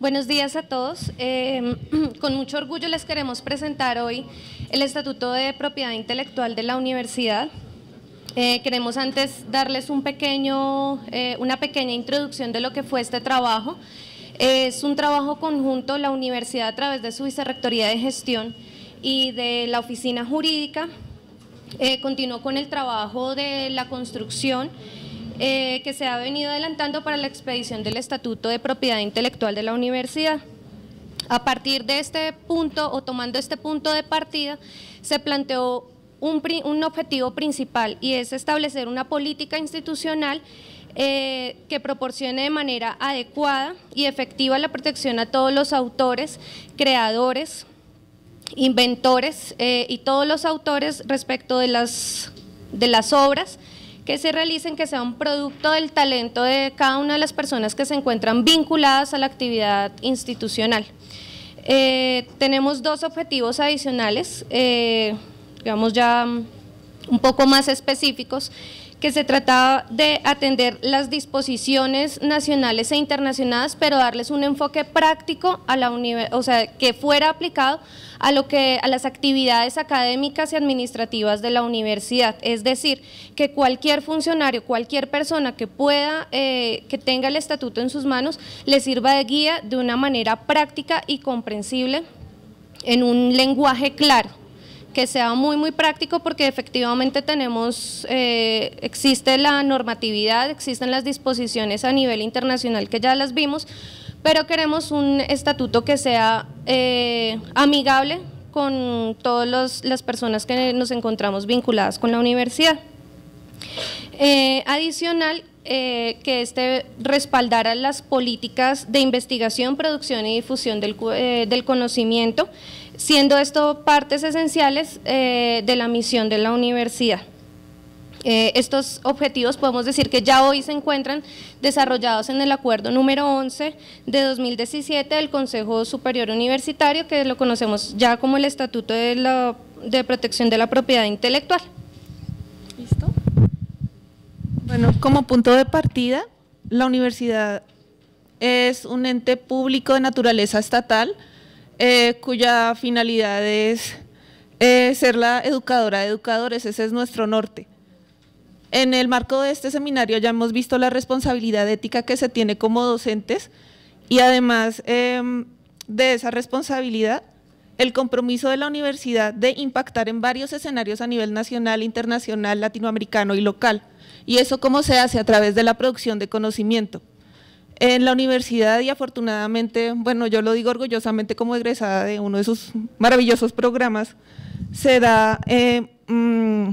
Buenos días a todos. Eh, con mucho orgullo les queremos presentar hoy el Estatuto de Propiedad Intelectual de la Universidad. Eh, queremos antes darles eh, una pequeña introducción de lo que fue este trabajo. Es un trabajo conjunto, la universidad a través de su vicerrectoría de gestión y de la oficina jurídica continuó con el trabajo de la construcción eh, que se ha venido adelantando para la expedición del Estatuto de Propiedad Intelectual de la Universidad. A partir de este punto o tomando este punto de partida, se planteó un, objetivo principal y es establecer una política institucional eh, que proporcione de manera adecuada y efectiva la protección a todos los autores, creadores, inventores eh, y todos los autores respecto de las, de las obras que se realicen que sea un producto del talento de cada una de las personas que se encuentran vinculadas a la actividad institucional. Eh, tenemos dos objetivos adicionales, eh, digamos ya un poco más específicos, que se trataba de atender las disposiciones nacionales e internacionales, pero darles un enfoque práctico a la o sea, que fuera aplicado a lo que a las actividades académicas y administrativas de la universidad, es decir, que cualquier funcionario, cualquier persona que pueda eh, que tenga el estatuto en sus manos le sirva de guía de una manera práctica y comprensible en un lenguaje claro que sea muy, muy práctico porque efectivamente tenemos, eh, existe la normatividad, existen las disposiciones a nivel internacional que ya las vimos, pero queremos un estatuto que sea eh, amigable con todas las personas que nos encontramos vinculadas con la universidad. Eh, adicional, que este respaldara las políticas de investigación, producción y difusión del, del conocimiento, siendo esto partes esenciales eh, de la misión de la universidad. Eh, estos objetivos podemos decir que ya hoy se encuentran desarrollados en el acuerdo número 11 de 2017 del Consejo Superior Universitario, que lo conocemos ya como el Estatuto de, la, de Protección de la Propiedad Intelectual. ¿Listo? Bueno, como punto de partida, la universidad es un ente público de naturaleza estatal, eh, cuya finalidad es eh, ser la educadora de educadores, ese es nuestro norte. En el marco de este seminario ya hemos visto la responsabilidad ética que se tiene como docentes y además em, de esa responsabilidad, el compromiso de la universidad de impactar en varios escenarios a nivel nacional, internacional, latinoamericano y local. Y eso cómo se hace a través de la producción de conocimiento en la universidad y afortunadamente, bueno, yo lo digo orgullosamente como egresada de uno de sus maravillosos programas, se da, eh, mm,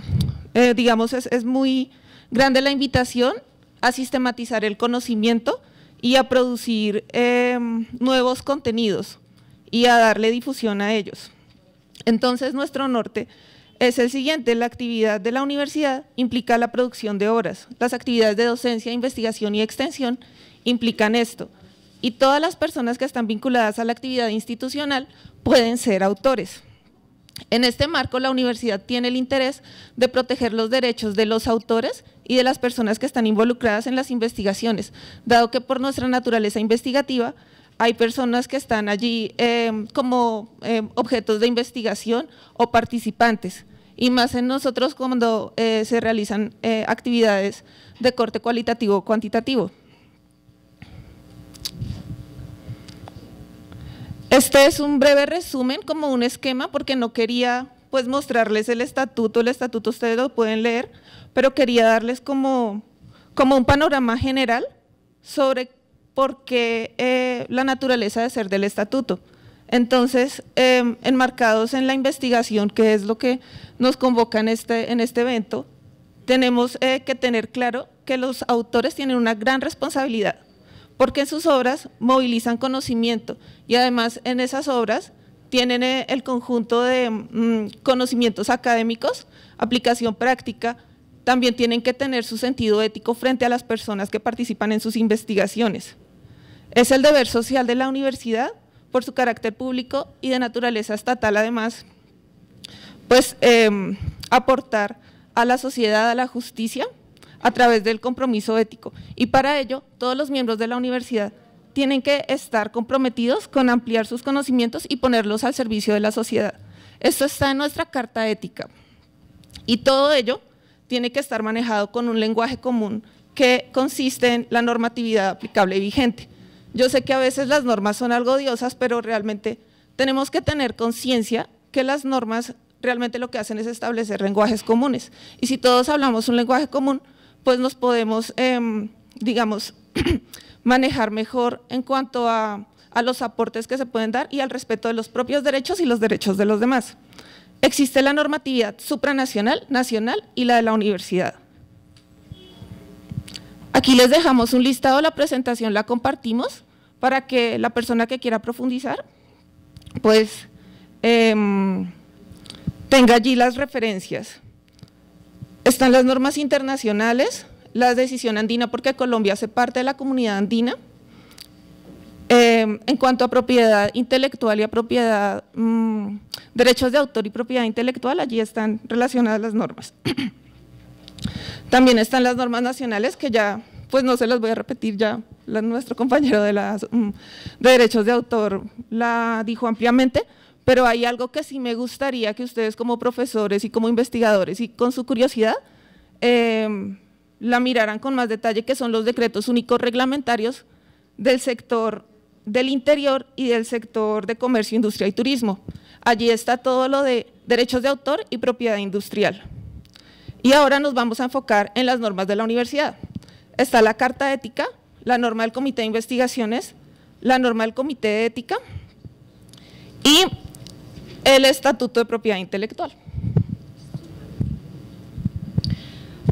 eh, digamos, es, muy grande la invitación a sistematizar el conocimiento y a producir eh, nuevos contenidos y a darle difusión a ellos. Entonces, nuestro norte es el siguiente, la actividad de la universidad implica la producción de obras, las actividades de docencia, investigación y extensión implican esto. Y todas las personas que están vinculadas a la actividad institucional pueden ser autores. En este marco, la universidad tiene el interés de proteger los derechos de los autores y de las personas que están involucradas en las investigaciones, dado que por nuestra naturaleza investigativa hay personas que están allí eh, como eh, objetos de investigación o participantes, y más en nosotros cuando eh, se realizan actividades de corte cualitativo o cuantitativo. Este es un breve resumen, como un esquema, porque no quería pues mostrarles el estatuto, el estatuto ustedes lo pueden leer, pero quería darles como, como un panorama general sobre por qué eh, la naturaleza de ser del estatuto. Entonces, em, enmarcados en la investigación, que es lo que nos convoca en este, en este evento, tenemos eh, que tener claro que los autores tienen una gran responsabilidad porque en sus obras movilizan conocimiento y además en esas obras tienen eh, el conjunto de mm, conocimientos académicos, aplicación práctica, también tienen que tener su sentido ético frente a las personas que participan en sus investigaciones. Es el deber social de la universidad, por su carácter público y de naturaleza estatal además, pues em, aportar a la sociedad, a la justicia, a través del compromiso ético. Y para ello, todos los miembros de la universidad tienen que estar comprometidos con ampliar sus conocimientos y ponerlos al servicio de la sociedad. Esto está en nuestra carta ética. Y todo ello tiene que estar manejado con un lenguaje común que consiste en la normatividad aplicable y vigente. Yo sé que a veces las normas son algo odiosas, pero realmente tenemos que tener conciencia que las normas realmente lo que hacen es establecer lenguajes comunes. Y si todos hablamos un lenguaje común, pues nos podemos, em, digamos, manejar mejor en cuanto a, a los aportes que se pueden dar y al respeto de los propios derechos y los derechos de los demás. Existe la normatividad supranacional, nacional y la de la universidad. Aquí les dejamos un listado, la presentación la compartimos para que la persona que quiera profundizar, pues em, tenga allí las referencias. Están las normas internacionales, la decisión andina, porque Colombia hace parte de la comunidad andina, Em, en cuanto a propiedad intelectual y a propiedad, mm, derechos de autor y propiedad intelectual, allí están relacionadas las normas. También están las normas nacionales que ya, pues no se las voy a repetir ya, nuestro compañero mm, de derechos de autor la dijo ampliamente, pero hay algo que sí me gustaría que ustedes como profesores y como investigadores y con su curiosidad em, la miraran con más detalle, que son los decretos únicos reglamentarios del sector del interior y del sector de comercio, industria y turismo. Allí está todo lo de derechos de autor y propiedad industrial. Y ahora nos vamos a enfocar en las normas de la universidad. Está la Carta Ética, la norma del Comité de Investigaciones, la norma del Comité de Ética y el Estatuto de Propiedad Intelectual.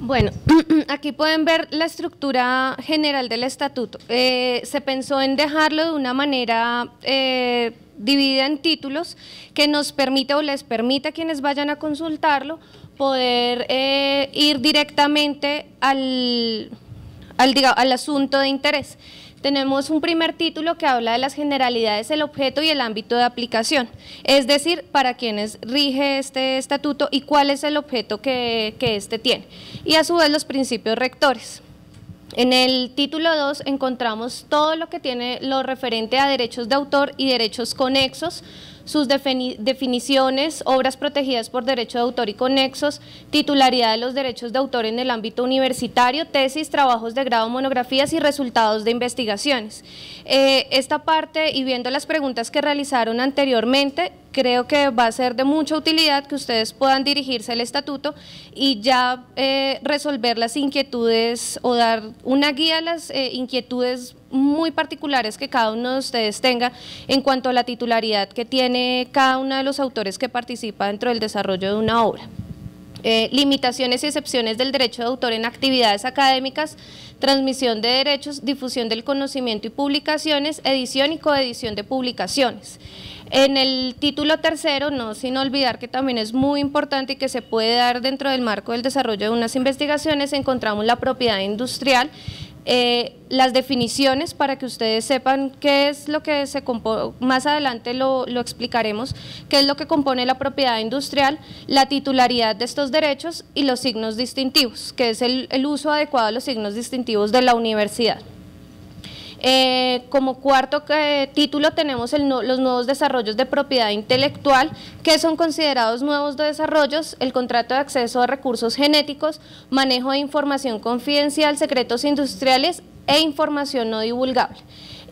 Bueno, aquí pueden ver la estructura general del estatuto. Eh, se pensó en dejarlo de una manera eh, dividida en títulos que nos permite o les permite a quienes vayan a consultarlo poder eh, ir directamente al, al, al asunto de interés tenemos un primer título que habla de las generalidades, el objeto y el ámbito de aplicación, es decir, para quienes rige este estatuto y cuál es el objeto que, que éste tiene, y a su vez los principios rectores. En el título 2 encontramos todo lo que tiene lo referente a derechos de autor y derechos conexos, sus definiciones, obras protegidas por derecho de autor y conexos, titularidad de los derechos de autor en el ámbito universitario, tesis, trabajos de grado, monografías y resultados de investigaciones. Eh, esta parte, y viendo las preguntas que realizaron anteriormente, creo que va a ser de mucha utilidad que ustedes puedan dirigirse al estatuto y ya eh, resolver las inquietudes o dar una guía a las eh, inquietudes muy particulares que cada uno de ustedes tenga en cuanto a la titularidad que tiene cada uno de los autores que participa dentro del desarrollo de una obra. Eh, limitaciones y excepciones del derecho de autor en actividades académicas, transmisión de derechos, difusión del conocimiento y publicaciones, edición y coedición de publicaciones. En el título tercero, no sin olvidar que también es muy importante y que se puede dar dentro del marco del desarrollo de unas investigaciones, encontramos la propiedad industrial eh, las definiciones para que ustedes sepan qué es lo que se compone, más adelante lo, explicaremos, qué es lo que compone la propiedad industrial, la titularidad de estos derechos y los signos distintivos, que es el uso adecuado de los signos distintivos de la universidad. Eh, como cuarto eh, título tenemos los nuevos desarrollos de propiedad intelectual, que son considerados nuevos de desarrollos, el contrato de acceso a recursos genéticos, manejo de información confidencial, secretos industriales e información no divulgable.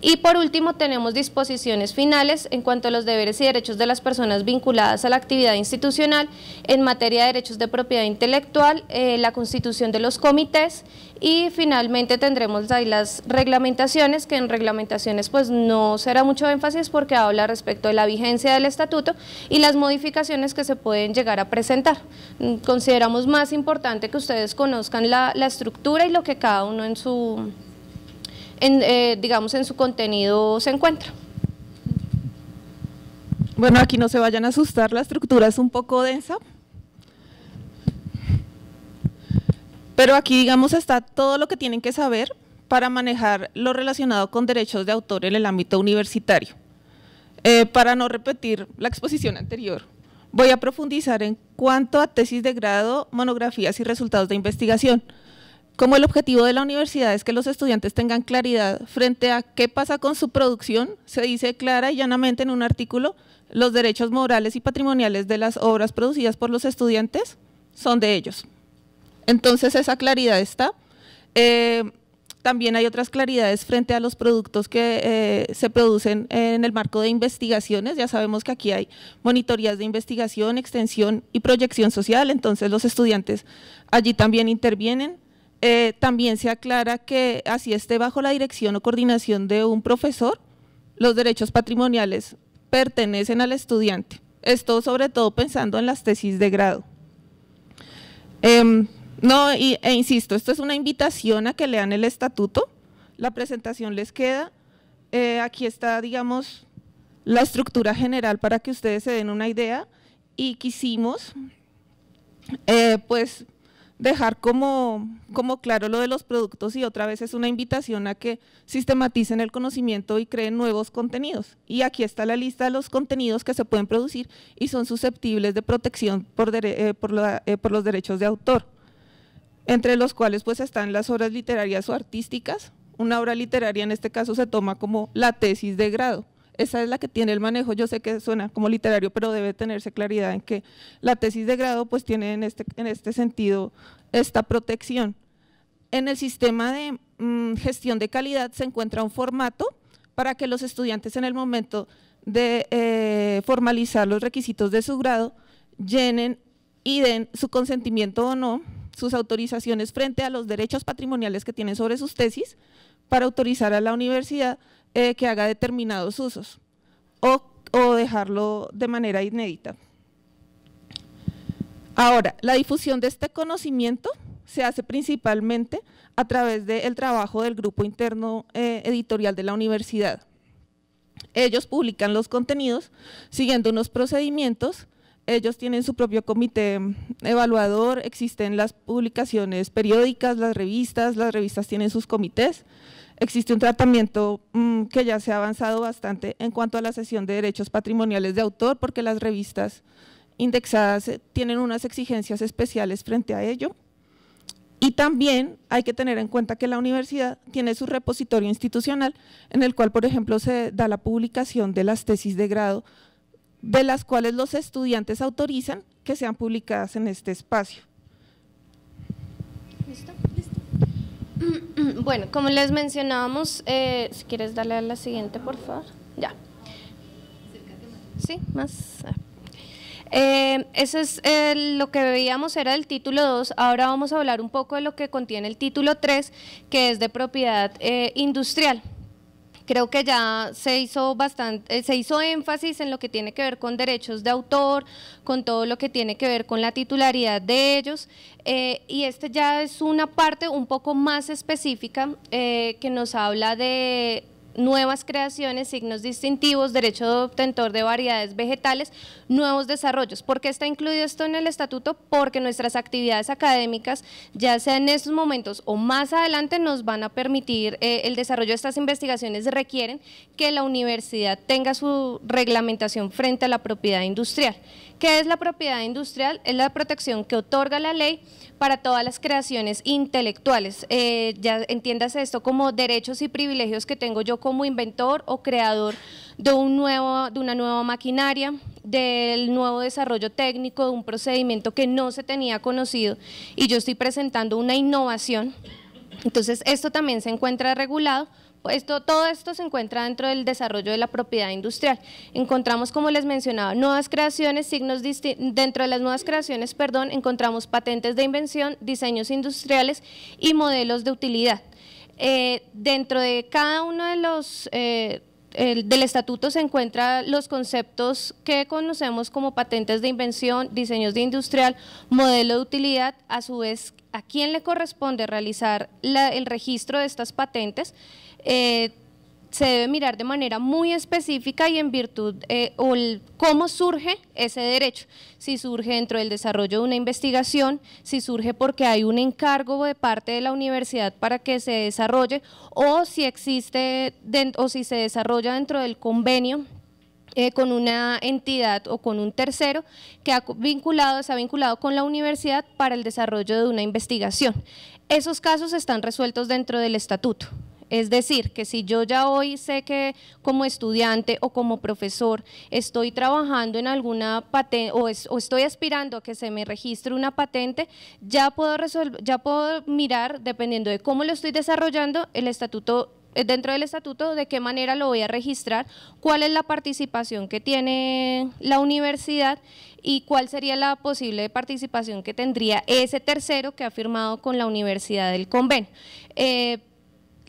Y por último tenemos disposiciones finales en cuanto a los deberes y derechos de las personas vinculadas a la actividad institucional en materia de derechos de propiedad intelectual, eh, la constitución de los comités y finalmente tendremos ahí las reglamentaciones, que en reglamentaciones pues no será mucho énfasis porque habla respecto de la vigencia del estatuto y las modificaciones que se pueden llegar a presentar. Mm, consideramos más importante que ustedes conozcan la estructura y lo que cada uno en su eh, digamos, en su contenido se encuentra. Bueno, aquí no se vayan a asustar, la estructura es un poco densa. Pero aquí, digamos, está todo lo que tienen que saber para manejar lo relacionado con derechos de autor en el ámbito universitario. Eh, para no repetir la exposición anterior, voy a profundizar en cuanto a tesis de grado, monografías y resultados de investigación. como el objetivo de la universidad es que los estudiantes tengan claridad frente a qué pasa con su producción, se dice clara y llanamente en un artículo, los derechos morales y patrimoniales de las obras producidas por los estudiantes son de ellos. Entonces esa claridad está. Eh, también hay otras claridades frente a los productos que eh, se producen en el marco de investigaciones. Ya sabemos que aquí hay monitorías de investigación, extensión y proyección social, entonces los estudiantes allí también intervienen. Eh, también se aclara que así esté bajo la dirección o coordinación de un profesor, los derechos patrimoniales pertenecen al estudiante. Esto sobre todo pensando en las tesis de grado. Em, no, y, e insisto, esto es una invitación a que lean el estatuto, la presentación les queda, eh, aquí está, digamos, la estructura general para que ustedes se den una idea. Y quisimos, eh, pues, dejar como, como claro lo de los productos y otra vez es una invitación a que sistematicen el conocimiento y creen nuevos contenidos. Y aquí está la lista de los contenidos que se pueden producir y son susceptibles de protección por, eh, por los derechos de autor entre los cuales pues están las obras literarias o artísticas. Una obra literaria en este caso se toma como la tesis de grado. Esa es la que tiene el manejo, yo sé que suena como literario, pero debe tenerse claridad en que la tesis de grado pues tiene en este, en este sentido esta protección. En el sistema de mm, gestión de calidad se encuentra un formato para que los estudiantes en el momento de eh, formalizar los requisitos de su grado llenen y den su consentimiento o no sus autorizaciones frente a los derechos patrimoniales que tienen sobre sus tesis para autorizar a la universidad eh, que haga determinados usos o, dejarlo de manera inédita. Ahora, la difusión de este conocimiento se hace principalmente a través del trabajo del grupo interno eh, editorial de la universidad. Ellos publican los contenidos siguiendo unos procedimientos ellos tienen su propio comité evaluador, existen las publicaciones periódicas, las revistas, las revistas tienen sus comités. Existe un tratamiento mm, que ya se ha avanzado bastante en cuanto a la sesión de derechos patrimoniales de autor, porque las revistas indexadas eh, tienen unas exigencias especiales frente a ello. Y también hay que tener en cuenta que la universidad tiene su repositorio institucional, en el cual, por ejemplo, se da la publicación de las tesis de grado de las cuales los estudiantes autorizan que sean publicadas en este espacio. ¿Listo? Bueno, como les mencionábamos, eh, si quieres darle a la siguiente, por favor. Ya. Sí, más. Eh, eso es eh, lo que veíamos era el título 2. Ahora vamos a hablar un poco de lo que contiene el título 3, que es de propiedad industrial creo que ya se hizo bastante, eh, se hizo énfasis en lo que tiene que ver con derechos de autor, con todo lo que tiene que ver con la titularidad de ellos, eh, y este ya es una parte un poco más específica eh, que nos habla de nuevas creaciones, signos distintivos, derecho de obtentor de variedades vegetales, nuevos desarrollos. ¿Por qué está incluido esto en el estatuto? Porque nuestras actividades académicas, ya sea en estos momentos o más adelante, nos van a permitir eh, el desarrollo de estas investigaciones requieren que la universidad tenga su reglamentación frente a la propiedad industrial. ¿Qué es la propiedad industrial? Es la protección que otorga la ley para todas las creaciones intelectuales. Eh, ya entiéndase esto como derechos y privilegios que tengo yo como inventor o creador de, un nuevo, de una nueva maquinaria, del nuevo desarrollo técnico, de un procedimiento que no se tenía conocido y yo estoy presentando una innovación. Entonces, esto también se encuentra regulado esto, todo esto se encuentra dentro del desarrollo de la propiedad industrial. Encontramos, como les mencionaba, nuevas creaciones, signos dentro de las nuevas creaciones, perdón, encontramos patentes de invención, diseños industriales y modelos de utilidad. Eh, dentro de cada uno de los eh, del estatuto se encuentran los conceptos que conocemos como patentes de invención, diseños de industrial, modelo de utilidad, a su vez a quién le corresponde realizar el registro de estas patentes, eh, se debe mirar de manera muy específica y en virtud eh, o cómo surge ese derecho. Si surge dentro del desarrollo de una investigación, si surge porque hay un encargo de parte de la universidad para que se desarrolle o si existe o si se desarrolla dentro del convenio eh, con una entidad o con un tercero que ha vinculado, se ha vinculado con la universidad para el desarrollo de una investigación. Esos casos están resueltos dentro del estatuto. Es decir, que si yo ya hoy sé que como estudiante o como profesor estoy trabajando en alguna patente o, estoy aspirando a que se me registre una patente, ya puedo, ya puedo mirar, dependiendo de cómo lo estoy desarrollando, el estatuto eh, dentro del estatuto de qué manera lo voy a registrar, cuál es la participación que tiene la universidad y cuál sería la posible participación que tendría ese tercero que ha firmado con la universidad del convenio. Eh,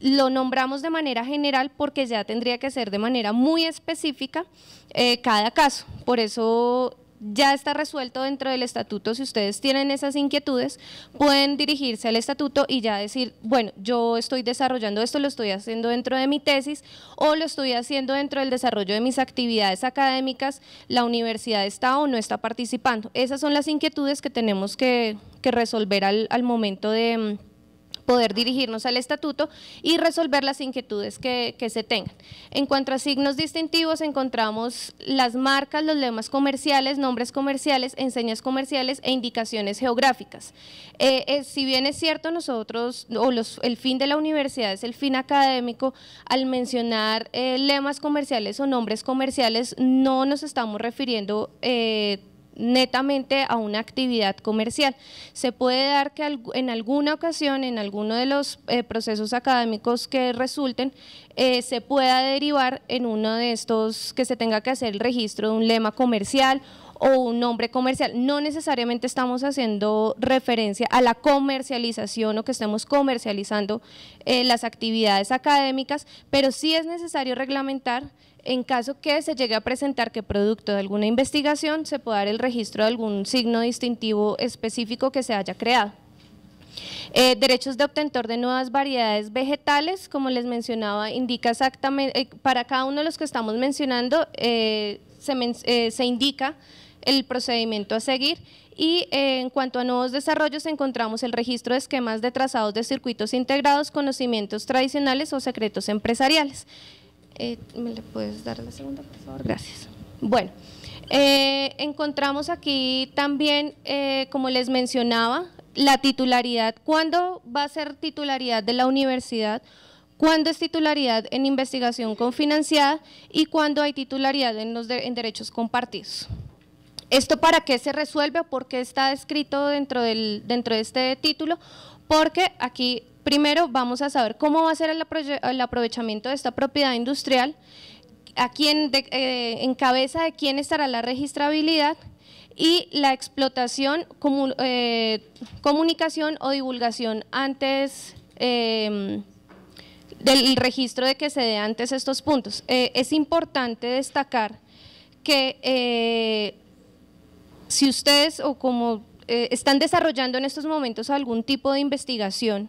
lo nombramos de manera general porque ya tendría que ser de manera muy específica eh, cada caso. Por eso ya está resuelto dentro del estatuto, si ustedes tienen esas inquietudes, pueden dirigirse al estatuto y ya decir, bueno, yo estoy desarrollando esto, lo estoy haciendo dentro de mi tesis o lo estoy haciendo dentro del desarrollo de mis actividades académicas, la universidad está o no está participando. Esas son las inquietudes que tenemos que, resolver al momento de poder dirigirnos al estatuto y resolver las inquietudes que, se tengan. En cuanto a signos distintivos, encontramos las marcas, los lemas comerciales, nombres comerciales, enseñas comerciales e indicaciones geográficas. Eh, si bien es cierto, nosotros, o los, el fin de la universidad es el fin académico, al mencionar eh, lemas comerciales o nombres comerciales, no nos estamos refiriendo eh, netamente a una actividad comercial. Se puede dar que en alguna ocasión, en alguno de los eh, procesos académicos que resulten, eh, se pueda derivar en uno de estos que se tenga que hacer el registro de un lema comercial o un nombre comercial. No necesariamente estamos haciendo referencia a la comercialización o que estemos comercializando eh, las actividades académicas, pero sí es necesario reglamentar en caso que se llegue a presentar que producto de alguna investigación se pueda dar el registro de algún signo distintivo específico que se haya creado. Eh, derechos de obtentor de nuevas variedades vegetales, como les mencionaba, indica exactamente, eh, para cada uno de los que estamos mencionando, eh, se, se, indica el procedimiento a seguir y en cuanto a nuevos desarrollos encontramos el registro de esquemas de trazados de circuitos integrados, conocimientos tradicionales o secretos empresariales. Eh, ¿Me le puedes dar la segunda, por favor? Gracias. Bueno, eh, encontramos aquí también, eh, como les mencionaba, la titularidad. ¿Cuándo va a ser titularidad de la universidad? ¿Cuándo es titularidad en investigación confinanciada? ¿Y cuándo hay titularidad en, los en derechos compartidos? ¿Esto para qué se resuelve? ¿Por qué está escrito dentro, del, dentro de este título? Porque aquí Primero vamos a saber cómo va a ser el, aprovechamiento de esta propiedad industrial, a quién eh, en cabeza de quién estará la registrabilidad y la explotación, eh, comunicación o divulgación antes em, del registro de que se dé antes estos puntos. Eh, es importante destacar que si ustedes o como están desarrollando en estos momentos algún tipo de investigación,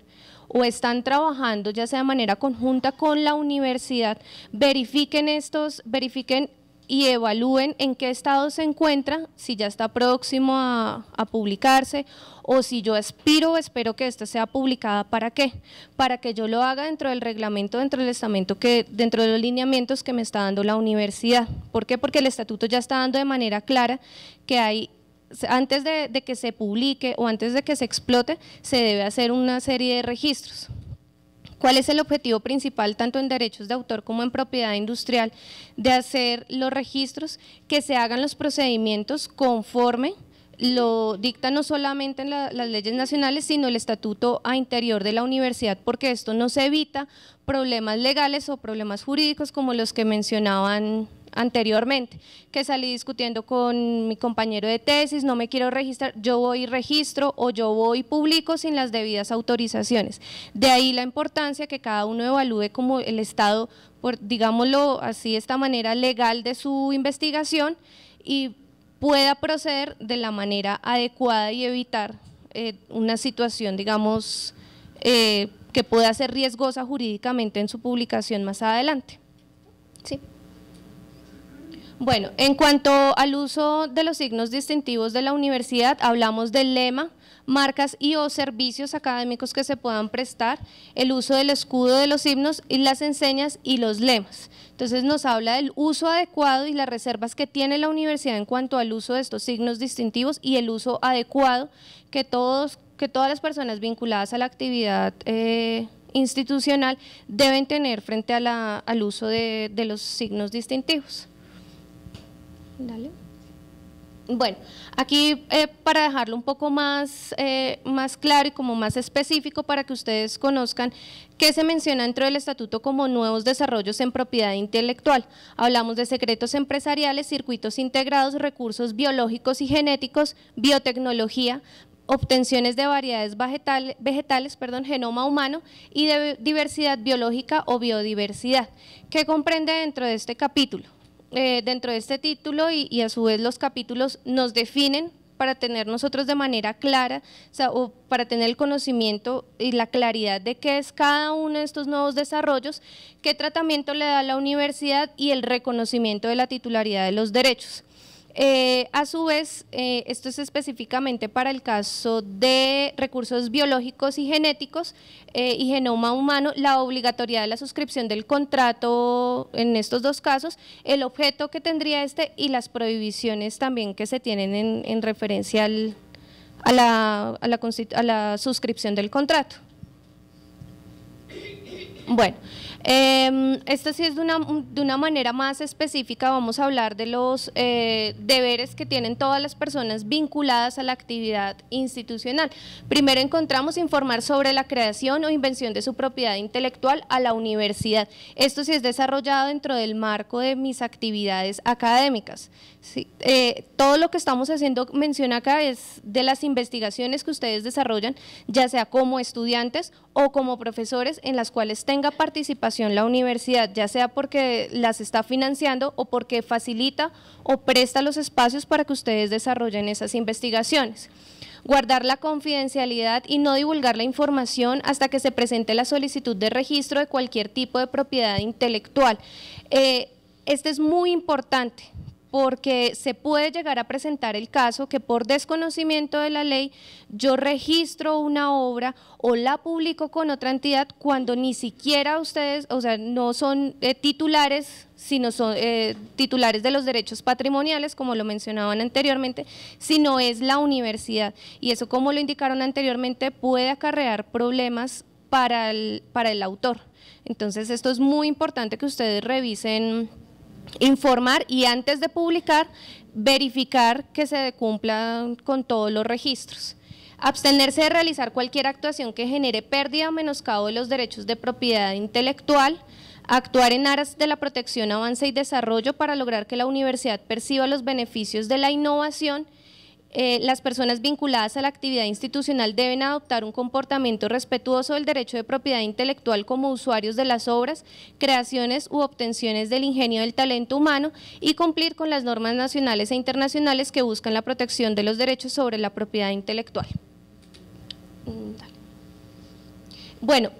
o están trabajando ya sea de manera conjunta con la universidad, verifiquen estos, verifiquen y evalúen en qué estado se encuentra, si ya está próximo a, publicarse o si yo aspiro espero que esta sea publicada, ¿para qué? Para que yo lo haga dentro del reglamento, dentro del estamento, que, dentro de los lineamientos que me está dando la universidad. ¿Por qué? Porque el estatuto ya está dando de manera clara que hay antes de, que se publique o antes de que se explote, se debe hacer una serie de registros. ¿Cuál es el objetivo principal, tanto en derechos de autor como en propiedad industrial, de hacer los registros? Que se hagan los procedimientos conforme lo dicta no solamente en las leyes nacionales, sino el estatuto a interior de la universidad, porque esto no se evita problemas legales o problemas jurídicos como los que mencionaban anteriormente, que salí discutiendo con mi compañero de tesis, no me quiero registrar, yo voy y registro o yo voy y publico sin las debidas autorizaciones. De ahí la importancia que cada uno evalúe como el estado, por, digámoslo así, esta manera legal de su investigación y pueda proceder de la manera adecuada y evitar eh, una situación, digamos, eh, que pueda ser riesgosa jurídicamente en su publicación más adelante. Bueno, en cuanto al uso de los signos distintivos de la universidad, hablamos del lema, marcas y o servicios académicos que se puedan prestar, el uso del escudo de los himnos y las enseñas y los lemas. Entonces nos habla del uso adecuado y las reservas que tiene la universidad en cuanto al uso de estos signos distintivos y el uso adecuado que, todos, que todas las personas vinculadas a la actividad eh, institucional deben tener frente al uso de los signos distintivos. Bueno, aquí eh, para dejarlo un poco más, eh, más claro y como más específico para que ustedes conozcan qué se menciona dentro del estatuto como nuevos desarrollos en propiedad intelectual. Hablamos de secretos empresariales, circuitos integrados, recursos biológicos y genéticos, biotecnología, obtenciones de variedades vegetales perdón, genoma humano y de diversidad biológica o biodiversidad. ¿Qué comprende dentro de este capítulo? Eh, dentro de este título y, a su vez los capítulos nos definen para tener nosotros de manera clara, o, para tener el conocimiento y la claridad de qué es cada uno de estos nuevos desarrollos, qué tratamiento le da la universidad y el reconocimiento de la titularidad de los derechos. Eh, a su vez, eh, esto es específicamente para el caso de recursos biológicos y genéticos eh, y genoma humano, la obligatoriedad de la suscripción del contrato en estos dos casos, el objeto que tendría este y las prohibiciones también que se tienen en, referencia a, la, a la suscripción del contrato. Bueno, eh, esto sí es de una, de una, manera más específica, vamos a hablar de los eh, deberes que tienen todas las personas vinculadas a la actividad institucional. Primero encontramos informar sobre la creación o invención de su propiedad intelectual a la universidad. Esto sí es desarrollado dentro del marco de mis actividades académicas. Eh, todo lo que estamos haciendo mención acá es de las investigaciones que ustedes desarrollan, ya sea como estudiantes o como profesores en las cuales tenga participación la universidad, ya sea porque las está financiando o porque facilita o presta los espacios para que ustedes desarrollen esas investigaciones guardar la confidencialidad y no divulgar la información hasta que se presente la solicitud de registro de cualquier tipo de propiedad intelectual. Eh, este es muy importante porque se puede llegar a presentar el caso que por desconocimiento de la ley yo registro una obra o la publico con otra entidad cuando ni siquiera ustedes, o sea, no son eh, titulares, sino son eh, titulares de los derechos patrimoniales, como lo mencionaban anteriormente, sino es la universidad. Y eso, como lo indicaron anteriormente, puede acarrear problemas para el, para el autor. Entonces, esto es muy importante que ustedes revisen informar y antes de publicar, verificar que se cumplan con todos los registros. Abstenerse de realizar cualquier actuación que genere pérdida o menoscabo de los derechos de propiedad intelectual, actuar en aras de la protección, avance y desarrollo para lograr que la universidad perciba los beneficios de la innovación eh, las personas vinculadas a la actividad institucional deben adoptar un comportamiento respetuoso del derecho de propiedad intelectual como usuarios de las obras, creaciones u obtenciones del ingenio del talento humano y cumplir con las normas nacionales e internacionales que buscan la protección de los derechos sobre la propiedad intelectual. Mm, bueno,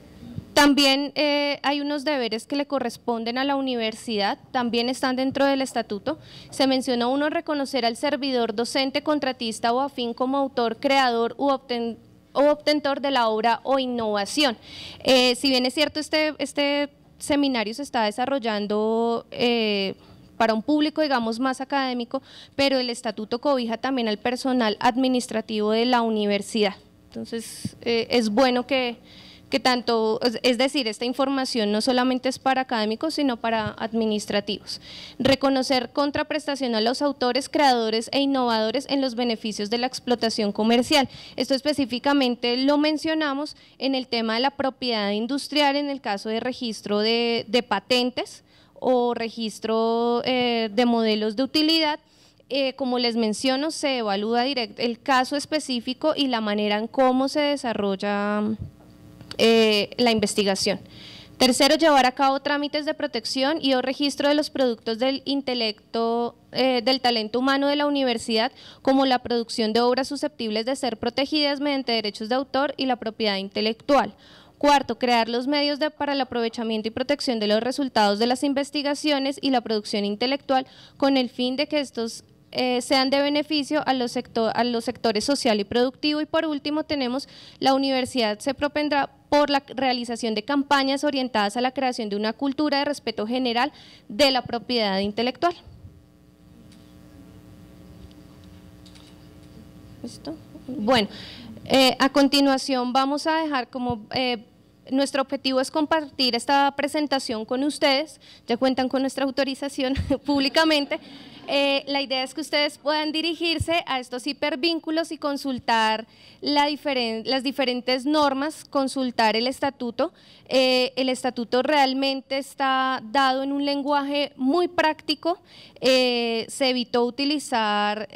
también eh, hay unos deberes que le corresponden a la universidad, también están dentro del estatuto. Se menciona uno reconocer al servidor docente, contratista o afín como autor, creador o obtentor de la obra o innovación. Eh, si bien es cierto, este, este seminario se está desarrollando eh, para un público, digamos, más académico, pero el estatuto cobija también al personal administrativo de la universidad. Entonces, es bueno que que tanto, es decir, esta información no solamente es para académicos, sino para administrativos. Reconocer contraprestación a los autores, creadores e innovadores en los beneficios de la explotación comercial. Esto específicamente lo mencionamos en el tema de la propiedad industrial, en el caso de registro de, patentes o registro eh, de modelos de utilidad, eh, como les menciono, se evalúa el caso específico y la manera en cómo se desarrolla eh, la investigación. Tercero, llevar a cabo trámites de protección y o registro de los productos del intelecto, eh, del talento humano de la universidad, como la producción de obras susceptibles de ser protegidas mediante derechos de autor y la propiedad intelectual. Cuarto, crear los medios para el aprovechamiento y protección de los resultados de las investigaciones y la producción intelectual con el fin de que estos eh, sean de beneficio a los, a los sectores social y productivo. Y por último tenemos la universidad se propendrá por la realización de campañas orientadas a la creación de una cultura de respeto general de la propiedad intelectual. ¿Listo? Bueno, eh, a continuación vamos a dejar como eh, nuestro objetivo es compartir esta presentación con ustedes, ya cuentan con nuestra autorización públicamente. Eh, la idea es que ustedes puedan dirigirse a estos hipervínculos y consultar las diferentes normas, consultar el estatuto. Eh, el estatuto realmente está dado en un lenguaje muy práctico, eh, se evitó utilizar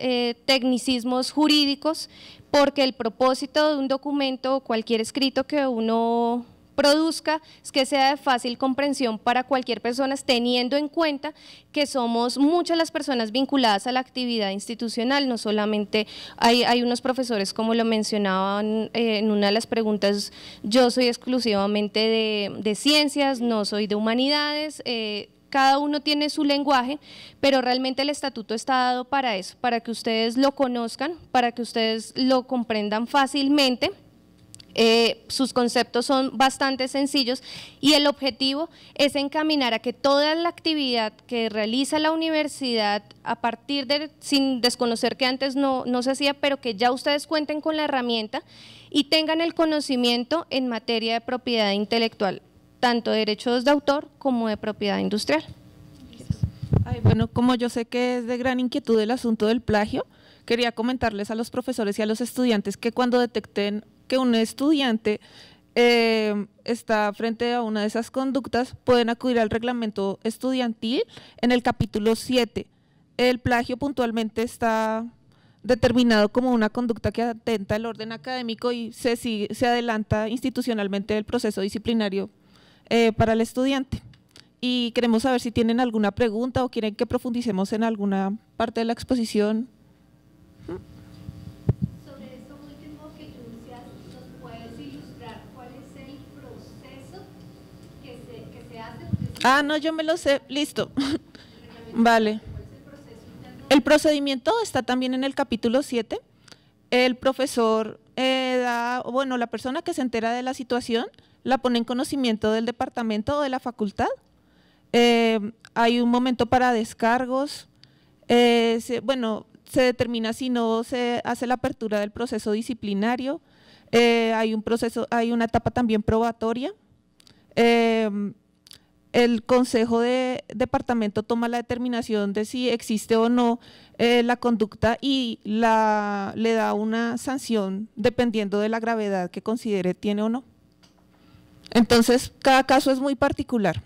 tecnicismos jurídicos porque el propósito de un documento o cualquier escrito que uno produzca que sea de fácil comprensión para cualquier persona, teniendo en cuenta que somos muchas las personas vinculadas a la actividad institucional, no solamente hay, hay unos profesores, como lo mencionaban eh, en una de las preguntas, yo soy exclusivamente de, ciencias, no soy de humanidades, eh, cada uno tiene su lenguaje, pero realmente el estatuto está dado para eso, para que ustedes lo conozcan, para que ustedes lo comprendan fácilmente eh, sus conceptos son bastante sencillos y el objetivo es encaminar a que toda la actividad que realiza la universidad a partir de, sin desconocer que antes no, no se hacía, pero que ya ustedes cuenten con la herramienta y tengan el conocimiento en materia de propiedad intelectual, tanto de derechos de autor como de propiedad industrial. bueno, como yo sé que es de gran inquietud el asunto del plagio, quería comentarles a los profesores y a los estudiantes que cuando detecten que un estudiante eh, está frente a una de esas conductas, pueden acudir al reglamento estudiantil en el capítulo 7. El plagio puntualmente está determinado como una conducta que atenta al orden académico y se, se adelanta institucionalmente el proceso disciplinario eh, para el estudiante. Y queremos saber si tienen alguna pregunta o quieren que profundicemos en alguna parte de la exposición. Ah, no, yo me lo sé. Listo. vale. El procedimiento está también en el capítulo 7. El profesor eh, da, bueno, la persona que se entera de la situación la pone en conocimiento del departamento o de la facultad. Eh, hay un momento para descargos. Eh, bueno, se determina si no se hace la apertura del proceso disciplinario. hay un proceso, hay una etapa también probatoria el Consejo de Departamento toma la determinación de si existe o no eh, la conducta y la, le da una sanción dependiendo de la gravedad que considere tiene o no. Entonces, cada caso es muy particular.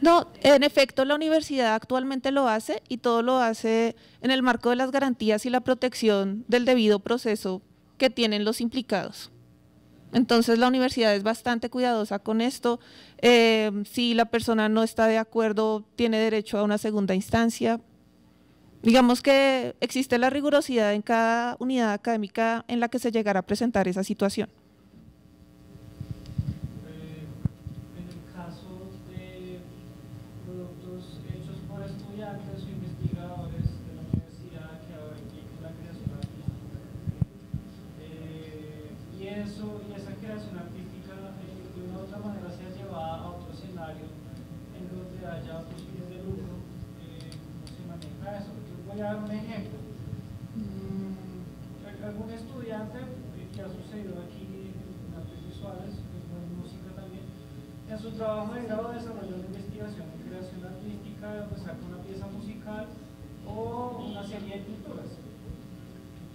No, en efecto, la universidad actualmente lo hace y todo lo hace en el marco de las garantías y la protección del debido proceso que tienen los implicados. Entonces la universidad es bastante cuidadosa con esto. Eh, si la persona no está de acuerdo, tiene derecho a una segunda instancia. Digamos que existe la rigurosidad en cada unidad académica en la que se llegará a presentar esa situación. En su trabajo de grado desarrolló una investigación en creación artística donde saca una pieza musical o una serie de pinturas.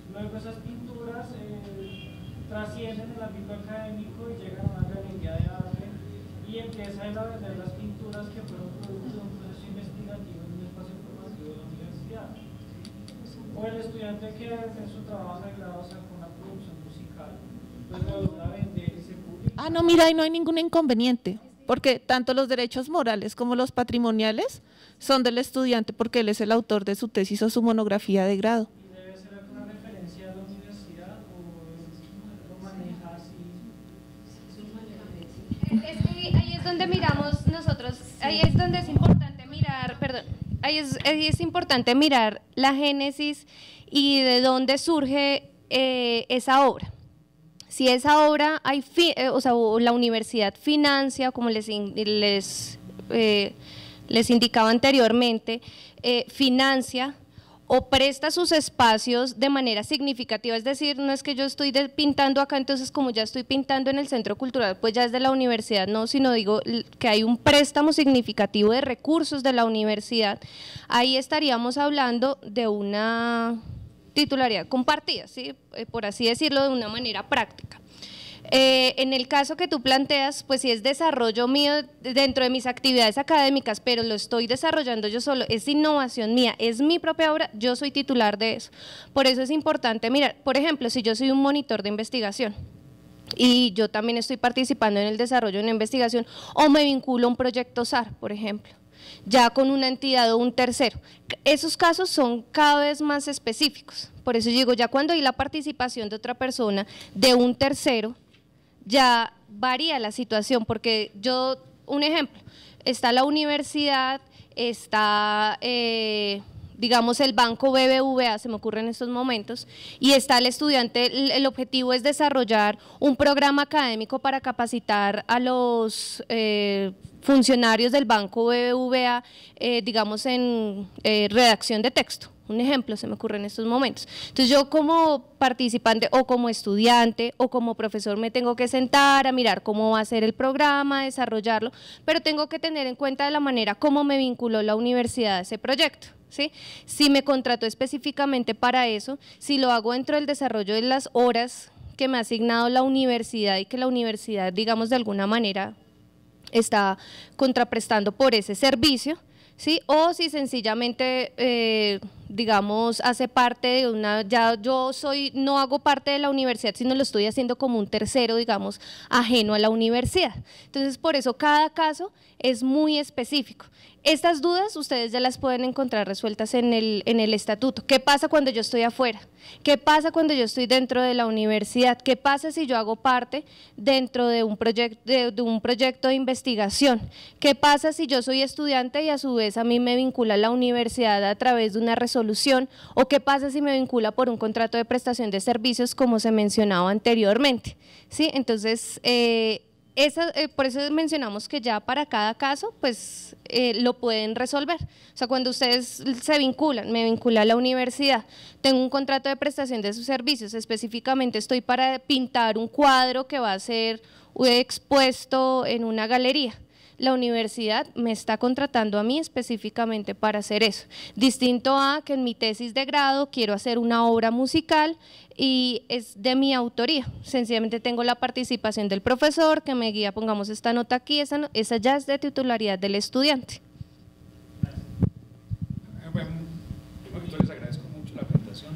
Luego esas pinturas eh, trascienden el ámbito académico y llegan a una galería de arte y empieza a vender las pinturas que fueron producto de un proceso investigativo en un espacio formativo de la universidad o el estudiante que en su trabajo de grado saca una producción musical, pues lo logra vender y se publica. Ah, no, mira, ahí no hay ningún inconveniente. Porque tanto los derechos morales como los patrimoniales son del estudiante porque él es el autor de su tesis o su monografía de grado. ¿Y debe ser alguna referencia a la universidad o lo maneja así? Es que ahí es donde miramos nosotros, ahí es donde es importante mirar, perdón, ahí es, ahí es importante mirar la génesis y de dónde surge eh, esa obra. Si esa obra hay, fi- eh, o sea, la universidad financia, como les, eh, les indicaba anteriormente, eh, financia o presta sus espacios de manera significativa, es decir, no es que yo estoy pintando acá, entonces como ya estoy pintando en el centro cultural, pues ya es de la universidad, no, sino digo que hay un préstamo significativo de recursos de la universidad, ahí estaríamos hablando de una titularidad compartida, ¿sí? Eh, por así decirlo de una manera práctica. Eh, en el caso que tú planteas, pues si es desarrollo mío dentro de mis actividades académicas, pero lo estoy desarrollando yo solo, es innovación mía, es mi propia obra, yo soy titular de eso. Por eso es importante mirar, por ejemplo, si yo soy un monitor de investigación, y yo también estoy participando en el desarrollo de una investigación o me vinculo a un proyecto SAR, por ejemplo, ya con una entidad o un tercero. Esos casos son cada vez más específicos. Por eso digo, ya cuando hay la participación de otra persona, de un tercero, ya varía la situación, porque yo, un ejemplo, está la universidad, está, eh, digamos, el banco BBVA, se me ocurre en estos momentos, y está el estudiante, el, objetivo es desarrollar un programa académico para capacitar a los eh, funcionarios del banco BBVA, eh, digamos, en eh, redacción de texto. Un ejemplo se me ocurre en estos momentos. Entonces yo como participante o como estudiante o como profesor me tengo que sentar a mirar cómo va a ser el programa, desarrollarlo, pero tengo que tener en cuenta de la manera cómo me vinculó la universidad a ese proyecto. ¿Sí? Si me contrató específicamente para eso, si lo hago dentro del desarrollo de las horas que me ha asignado la universidad y que la universidad, digamos, de alguna manera está contraprestando por ese servicio, ¿sí? O si sencillamente, eh, digamos, hace parte de una, ya yo soy, no hago parte de la universidad, sino lo estoy haciendo como un tercero, digamos, ajeno a la universidad. Entonces, por eso cada caso es muy específico. Estas dudas ustedes ya las pueden encontrar resueltas en el, en el estatuto. ¿Qué pasa cuando yo estoy afuera? ¿Qué pasa cuando yo estoy dentro de la universidad? ¿Qué pasa si yo hago parte dentro de un, proyecto de, de un proyecto de investigación? ¿Qué pasa si yo soy estudiante y a su vez a mí me vincula la universidad a través de una resolución? ¿O qué pasa si me vincula por un contrato de prestación de servicios como se mencionaba anteriormente? ¿Sí? Entonces, eh, esa, eh, por eso mencionamos que ya para cada caso, pues eh, lo pueden resolver. O sea, cuando ustedes se vinculan, me vincula a la universidad, tengo un contrato de prestación de sus servicios, específicamente estoy para pintar un cuadro que va a ser expuesto en una galería la universidad me está contratando a mí específicamente para hacer eso. Distinto a que en mi tesis de grado quiero hacer una obra musical y es de mi autoría. Sencillamente tengo la participación del profesor que me guía, pongamos esta nota aquí, esa, ya es de titularidad del estudiante. Bueno, les agradezco mucho la presentación.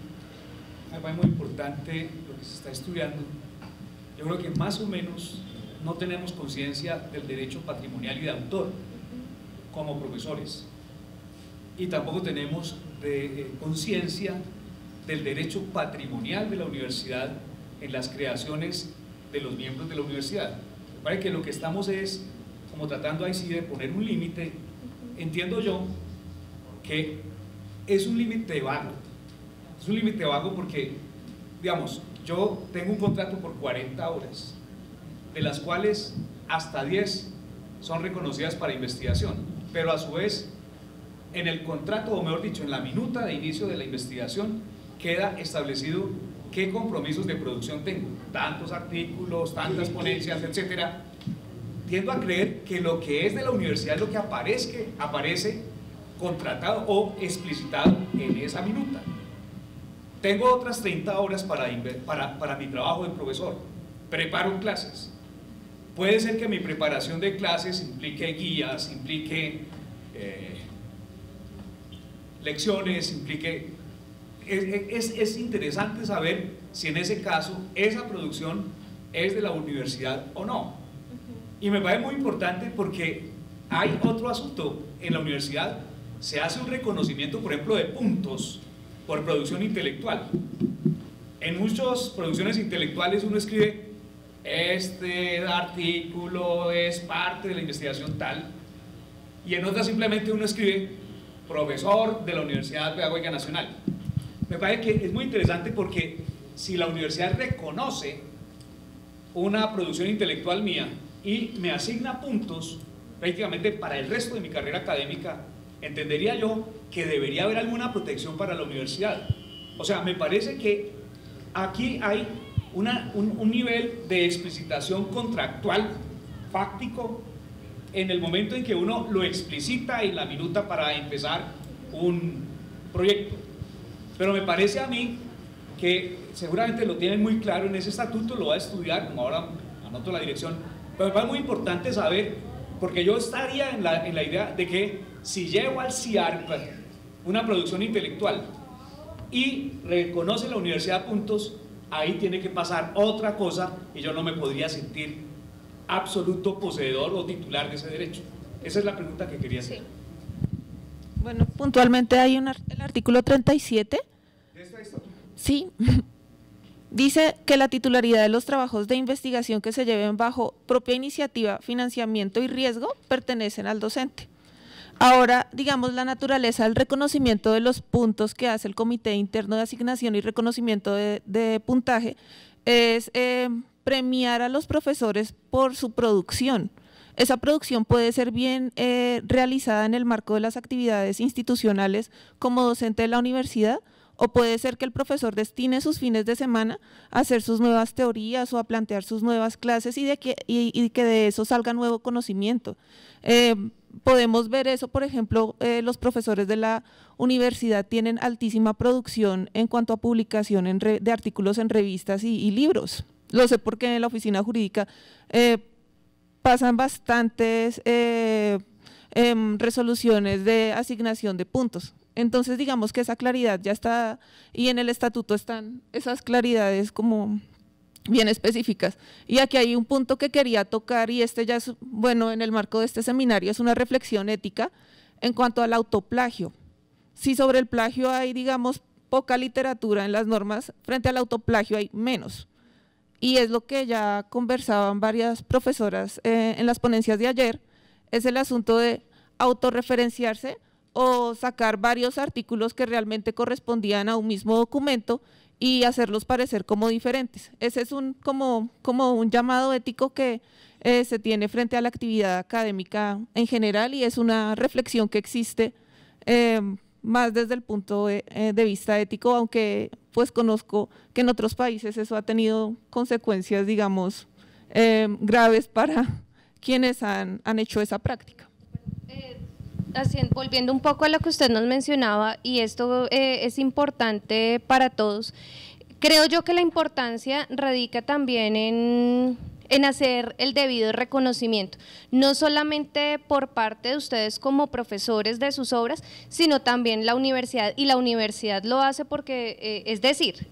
Muy importante lo que se está estudiando. Yo creo que más o menos no tenemos conciencia del derecho patrimonial y de autor como profesores. Y tampoco tenemos eh, conciencia del derecho patrimonial de la universidad en las creaciones de los miembros de la universidad. Parece que lo que estamos es como tratando ahí sí de poner un límite. Entiendo yo que es un límite vago. Es un límite vago porque, digamos, yo tengo un contrato por 40 horas, de las cuales hasta 10 son reconocidas para investigación, pero a su vez en el contrato, o mejor dicho, en la minuta de inicio de la investigación, queda establecido qué compromisos de producción tengo, tantos artículos, tantas ponencias, etcétera. Tiendo a creer que lo que es de la universidad es lo que aparezca, aparece contratado o explicitado en esa minuta. Tengo otras 30 horas para, mi trabajo de profesor. Preparo clases. Puede ser que mi preparación de clases implique guías, implique eh, lecciones, implique... Es, es- es interesante saber si en ese caso esa producción es de la universidad o no. Y me parece muy importante porque hay otro asunto. En la universidad se hace un reconocimiento, por ejemplo, de puntos por producción intelectual. En muchas producciones intelectuales uno escribe, este artículo es parte de la investigación tal, y en otras simplemente uno escribe, profesor de la Universidad Pedagógica Nacional. Me parece que es muy interesante porque si la universidad reconoce una producción intelectual mía y me asigna puntos prácticamente para el resto de mi carrera académica, entendería yo que debería haber alguna protección para la universidad. O sea, me parece que aquí hay una, un, un nivel de explicitación contractual, fáctico, en el momento en que uno lo explicita en la minuta para empezar un proyecto. Pero me parece a mí que seguramente lo tienen muy claro en ese estatuto, lo va a estudiar, como ahora anoto la dirección, pero me parece muy importante saber, porque yo estaría en la, en la idea de que si llevo al CIARP una producción intelectual y reconoce la universidad puntos, ahí tiene que pasar otra cosa y yo no me podría sentir absoluto poseedor o titular de ese derecho. Esa es la pregunta que quería hacer. Sí. Bueno, puntualmente hay un, el artículo 37. ¿De esta? Sí. Dice que la titularidad de los trabajos de investigación que se lleven bajo propia iniciativa, financiamiento y riesgo pertenecen al docente. Ahora, digamos, la naturaleza del reconocimiento de los puntos que hace el Comité Interno de Asignación y Reconocimiento de, Puntaje es eh, premiar a los profesores por su producción. Esa producción puede ser bien eh, realizada en el marco de las actividades institucionales como docente de la universidad o puede ser que el profesor destine sus fines de semana a hacer sus nuevas teorías o a plantear sus nuevas clases y, de que, y que de eso salga nuevo conocimiento. Eh, podemos ver eso, por ejemplo, eh, los profesores de la universidad tienen altísima producción en cuanto a publicación de artículos en revistas y, y libros. Lo sé porque en la oficina jurídica eh, pasan bastantes eh, em, resoluciones de asignación de puntos. Entonces, digamos que esa claridad ya está, y en el estatuto están esas claridades como bien específicas. Y aquí hay un punto que quería tocar y este ya es, bueno, en el marco de este seminario es una reflexión ética en cuanto al autoplagio. Si sobre el plagio hay, digamos, poca literatura en las normas, frente al autoplagio hay menos. Y es lo que ya conversaban varias profesoras eh, en las ponencias de ayer, es el asunto de autorreferenciarse o sacar varios artículos que realmente correspondían a un mismo documento y hacerlos parecer como diferentes. Ese es un como, como un llamado ético que eh, se tiene frente a la actividad académica en general y es una reflexión que existe eh, más desde el punto de, eh, de vista ético, aunque pues conozco que en otros países eso ha tenido consecuencias, digamos, graves para quienes han, han hecho esa práctica. Volviendo un poco a lo que usted nos mencionaba, y esto eh, es importante para todos, creo yo que la importancia radica también en, en hacer el debido reconocimiento, no solamente por parte de ustedes como profesores de sus obras, sino también la universidad, y la universidad lo hace porque, eh, es decir,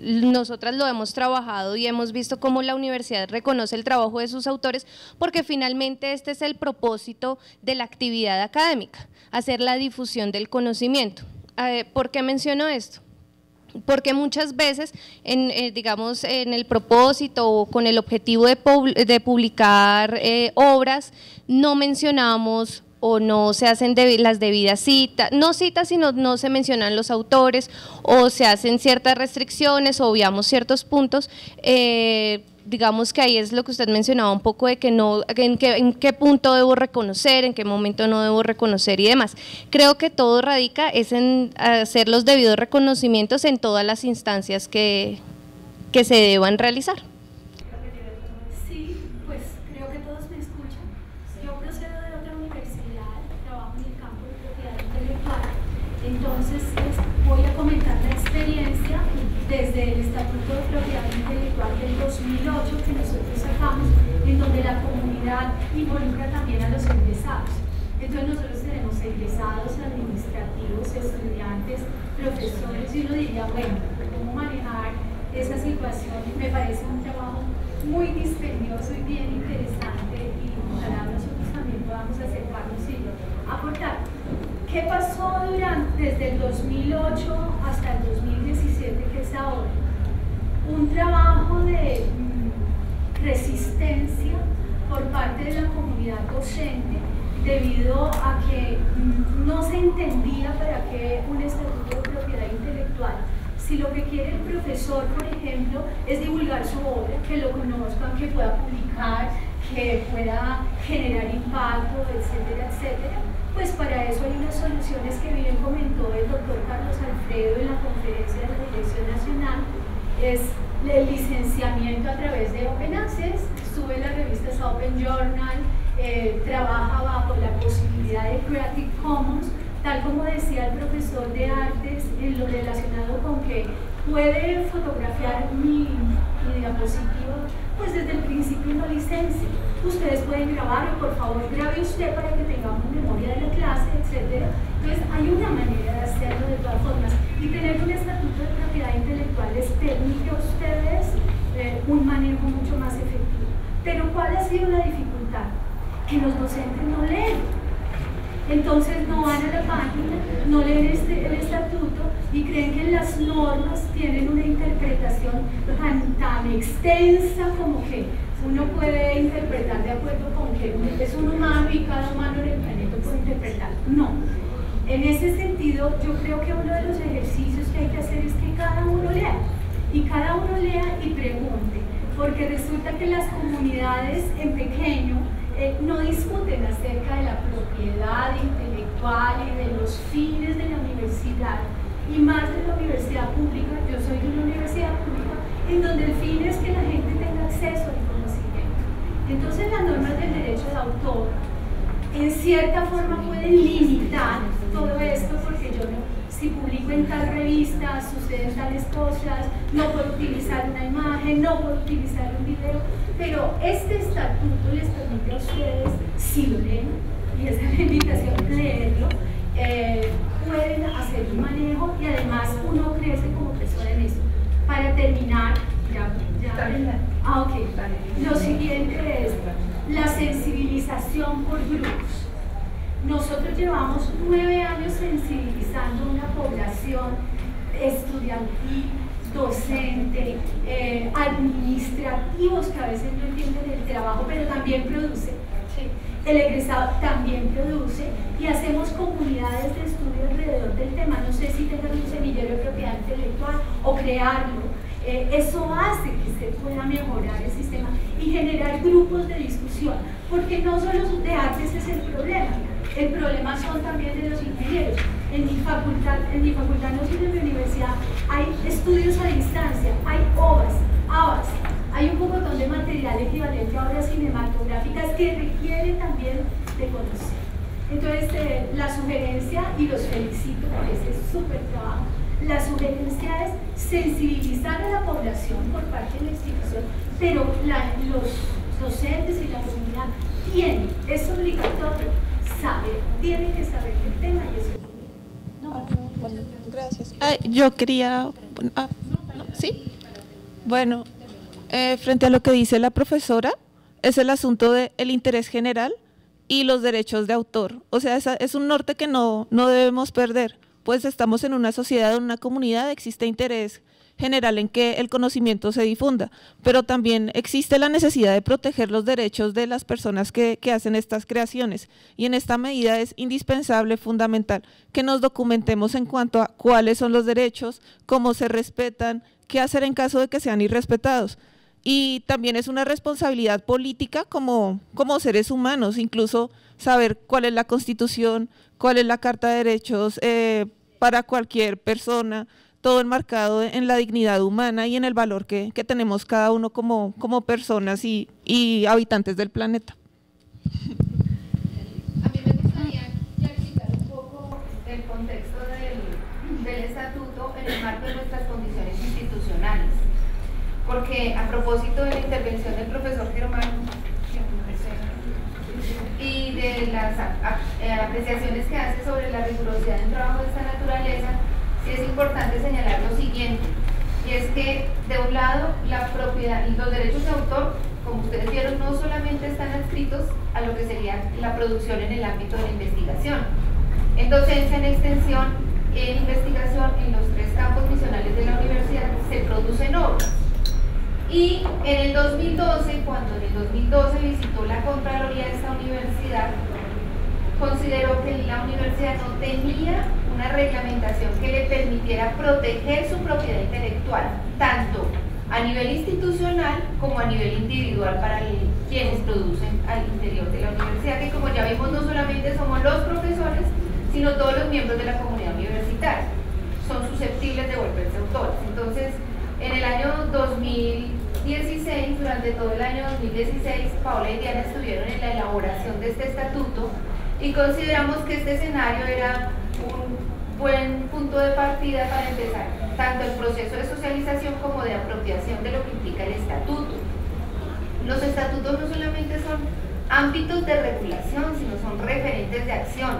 nosotras lo hemos trabajado y hemos visto cómo la universidad reconoce el trabajo de sus autores, porque finalmente este es el propósito de la actividad académica, hacer la difusión del conocimiento. Eh, ¿Por qué menciono esto? Porque muchas veces, en, eh, digamos, en el propósito o con el objetivo de, pub- de publicar eh, obras, no mencionamos o no se hacen las debidas citas, no citas, sino no se mencionan los autores o se hacen ciertas restricciones o obviamos ciertos puntos. eh, digamos que ahí es lo que usted mencionaba un poco de que no, en qué, en qué punto debo reconocer, en qué momento no debo reconocer y demás. Creo que todo radica es en hacer los debidos reconocimientos en todas las instancias que, que se deban realizar. Sí, pues creo que todos me escuchan. Yo procedo de otra universidad, trabajo en el campo de propiedad intelectual. Entonces les voy a comentar la experiencia desde el Estatuto de Propiedad Intelectual del 2008 que nosotros sacamos, donde la comunidad involucra también a los egresados. Entonces nosotros tenemos egresados, administrativos, estudiantes, profesores, y uno diría, bueno, ¿cómo manejar esa situación? Me parece un trabajo muy dispendioso y bien interesante y podamos acercarnos y aportar. ¿Qué pasó durante, desde el 2008 hasta el 2017, que es ahora? Un trabajo de mm, resistencia por parte de la comunidad docente debido a que mm, no se entendía para qué un estatuto de propiedad intelectual. Si lo que quiere el profesor, por ejemplo, es divulgar su obra, que lo conozcan, que pueda publicar, que pueda generar impacto, etcétera, etcétera, pues para eso hay unas soluciones que bien comentó el doctor Carlos Alfredo en la conferencia de la Dirección Nacional, es el licenciamiento a través de Open Access, sube las revistas Open Journal, eh, trabaja bajo la posibilidad de Creative Commons, tal como decía el profesor de artes en lo relacionado con que puede fotografiar mi, mi diapositiva, pues desde el principio no licencia. Ustedes pueden grabarlo, por favor grabe usted para que tengamos memoria de la clase, etc. Entonces hay una manera de hacerlo de todas formas. Y tener un estatuto de propiedad intelectual les permite a ustedes eh, un manejo mucho más efectivo. Pero ¿cuál ha sido la dificultad? que los docentes no leen. Entonces no van a la página, no leen este, el estatuto y creen que las normas tienen una interpretación tan, tan extensa como que uno puede interpretar de acuerdo con que es un humano y cada humano en el planeta puede interpretar. No. En ese sentido, yo creo que uno de los ejercicios que hay que hacer es que cada uno lea. Y cada uno lea y pregunte. Porque resulta que las comunidades en pequeño eh, no discuten acerca de la propiedad intelectual y de los fines de la universidad, y más de la universidad pública, yo soy de una universidad pública, en donde el fin es que la gente tenga acceso al conocimiento. Entonces las normas del derecho de autor en cierta forma pueden limitar todo esto porque yo no, si publico en tal revista suceden tales cosas, no puedo utilizar una imagen, no puedo utilizar un video, pero este estatuto les permite a ustedes, si lo leen, y esa es la invitación, leerlo, eh, pueden hacer un manejo y además uno crece como persona en eso. Para terminar, ya, ya, ah, ok, lo siguiente es la sensibilización por grupos. Nosotros llevamos nueve años sensibilizando una población estudiantil, docente, eh, administrativos que a veces no entienden el trabajo, pero también produce. El egresado también produce y hacemos comunidades de estudio alrededor del tema. No sé si tengan un semillero de propiedad intelectual o crearlo. Eh, eso hace que se pueda mejorar el sistema y generar grupos de discusión, porque no solo de artes es el problema, el problema son también de los ingenieros. En mi facultad, en mi facultad no sino en mi universidad, hay estudios a distancia, hay OVAs, AVAS, hay un montón de material equivalente a obras cinematográficas que requieren también de conocer. Entonces, eh, la sugerencia, y los felicito por ese súper trabajo, la sugerencia es sensibilizar a la población por parte de la institución, pero los docentes y la comunidad tienen, es obligatorio saber, tiene que saber el tema. No, yo quería, ah, ¿sí? Bueno, eh, frente a lo que dice la profesora, es el asunto del el interés general y los derechos de autor. O sea, es un norte que no, no debemos perder, pues estamos en una sociedad, en una comunidad, existe interés general en que el conocimiento se difunda, pero también existe la necesidad de proteger los derechos de las personas que, hacen estas creaciones y en esta medida es indispensable, fundamental, que nos documentemos en cuanto a cuáles son los derechos, cómo se respetan, qué hacer en caso de que sean irrespetados. Y también es una responsabilidad política como, como seres humanos, incluso saber cuál es la constitución, cuál es la Carta de Derechos eh, para cualquier persona, todo enmarcado en la dignidad humana y en el valor que, que tenemos cada uno como, como personas y, y, habitantes del planeta. A mí me gustaría clarificar un poco el contexto del, del estatuto en el marco de nuestras condiciones institucionales, porque a propósito de la intervención del profesor Germán y de las apreciaciones que hace sobre la rigurosidad del trabajo de esta naturaleza, es importante señalar lo siguiente, y es que de un lado la propiedad, los derechos de autor como ustedes vieron, no solamente están adscritos a lo que sería la producción en el ámbito de la investigación. En docencia, en extensión, en investigación, en los tres campos misionales de la universidad se producen obras. Y en el 2012, cuando en el 2012 visitó la Contraloría de esta universidad, consideró que la universidad no tenía una reglamentación que le permitiera proteger su propiedad intelectual, tanto a nivel institucional como a nivel individual para quienes producen al interior de la universidad, que como ya vimos no solamente somos los profesores, sino todos los miembros de la comunidad universitaria. Son susceptibles de volverse autores. Entonces, en el año 2016, durante todo el año 2016, Paola y Diana estuvieron en la elaboración de este estatuto y consideramos que este escenario era un buen punto de partida para empezar tanto el proceso de socialización como de apropiación de lo que implica el estatuto. Los estatutos no solamente son ámbitos de regulación, sino son referentes de acción.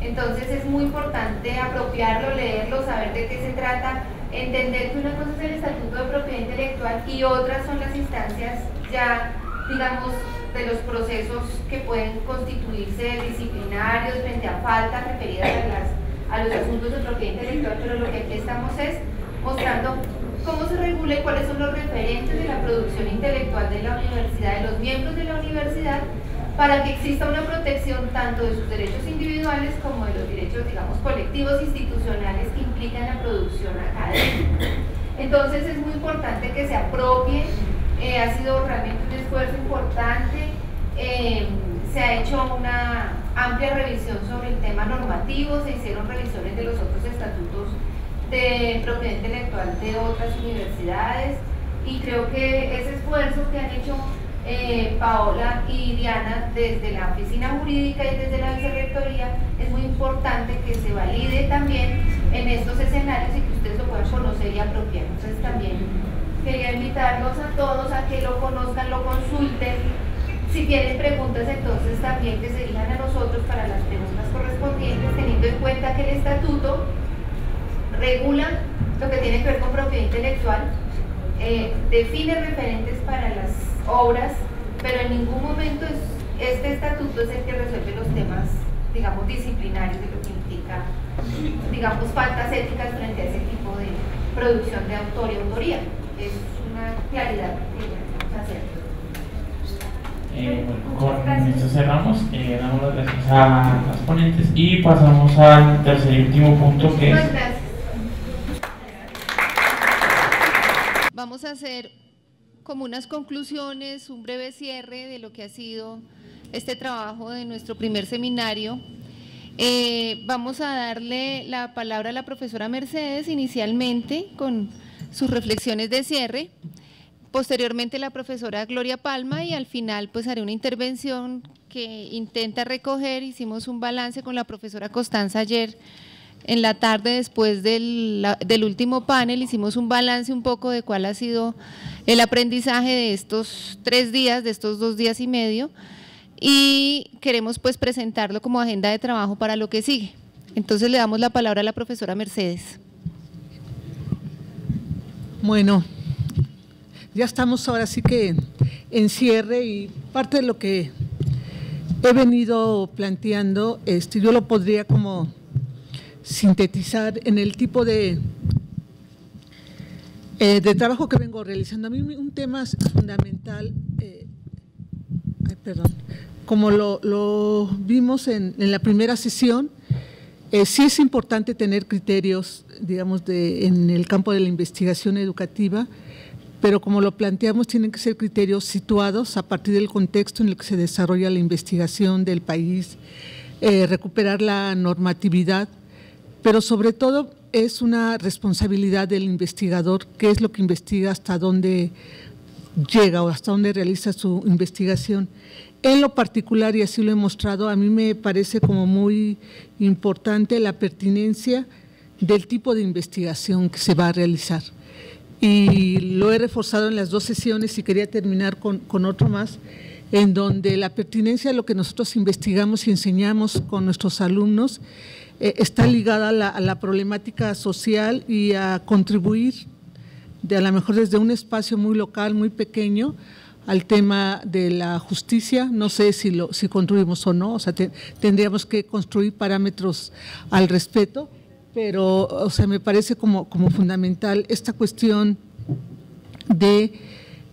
Entonces es muy importante apropiarlo, leerlo, saber de qué se trata, entender que una cosa es el estatuto de propiedad intelectual y otras son las instancias ya, digamos, de los procesos que pueden constituirse disciplinarios frente a faltas referidas a, a los asuntos de propiedad intelectual, pero lo que aquí estamos es mostrando cómo se regula y cuáles son los referentes de la producción intelectual de la universidad, de los miembros de la universidad, para que exista una protección tanto de sus derechos individuales como de los derechos, digamos, colectivos institucionales que implican la producción académica. Entonces es muy importante que se apropie, eh, ha sido realmente un esfuerzo importante, eh, se ha hecho una amplia revisión sobre el tema normativo, se hicieron revisiones de los otros estatutos de propiedad intelectual de otras universidades y creo que ese esfuerzo que han hecho eh, Paola y Diana desde la oficina jurídica y desde la vicerrectoría es muy importante que se valide también en estos escenarios y que ustedes lo puedan conocer y apropiar. Entonces también quería invitarlos a todos a que lo conozcan, lo consulten. Si tienen preguntas, entonces también que se dirijan a nosotros para las preguntas correspondientes, teniendo en cuenta que el estatuto regula lo que tiene que ver con propiedad intelectual, eh, define referentes para las obras, pero en ningún momento es, este estatuto es el que resuelve los temas, digamos, disciplinarios de lo que implica, digamos, faltas éticas frente a ese tipo de producción de autor y autoría. Es una claridad. Eh, bueno, con esto cerramos, eh, damos las gracias a las ponentes y pasamos al tercer y último punto que es... Vamos a hacer como unas conclusiones, un breve cierre de lo que ha sido este trabajo de nuestro primer seminario. Eh, vamos a darle la palabra a la profesora Mercedes inicialmente con sus reflexiones de cierre, posteriormente la profesora Gloria Palma y al final pues haré una intervención que intenta recoger, hicimos un balance con la profesora Constanza ayer en la tarde, después del, último panel, hicimos un balance un poco de cuál ha sido el aprendizaje de estos tres días, de estos dos días y medio, y queremos pues presentarlo como agenda de trabajo para lo que sigue. Entonces le damos la palabra a la profesora Mercedes. Bueno, ya estamos ahora sí que en cierre y parte de lo que he venido planteando, este, yo lo podría como sintetizar en el tipo de, eh, de trabajo que vengo realizando. A mí un tema fundamental, eh, perdón, como lo, vimos en, la primera sesión, eh, sí es importante tener criterios, digamos, de, en el campo de la investigación educativa, pero como lo planteamos, tienen que ser criterios situados a partir del contexto en el que se desarrolla la investigación del país, recuperar la normatividad pero sobre todo es una responsabilidad del investigador, qué es lo que investiga, hasta dónde llega o hasta dónde realiza su investigación. En lo particular, y así lo he mostrado, a mí me parece como muy importante la pertinencia del tipo de investigación que se va a realizar. Y lo he reforzado en las dos sesiones y quería terminar con, con otro más, en donde la pertinencia de lo que nosotros investigamos y enseñamos con nuestros alumnos eh, está ligada a la, problemática social y a contribuir, de a lo mejor desde un espacio muy local, muy pequeño, al tema de la justicia. No sé si, lo, si construimos o no, o sea, tendríamos que construir parámetros al respeto, pero o sea, me parece como, como fundamental esta cuestión de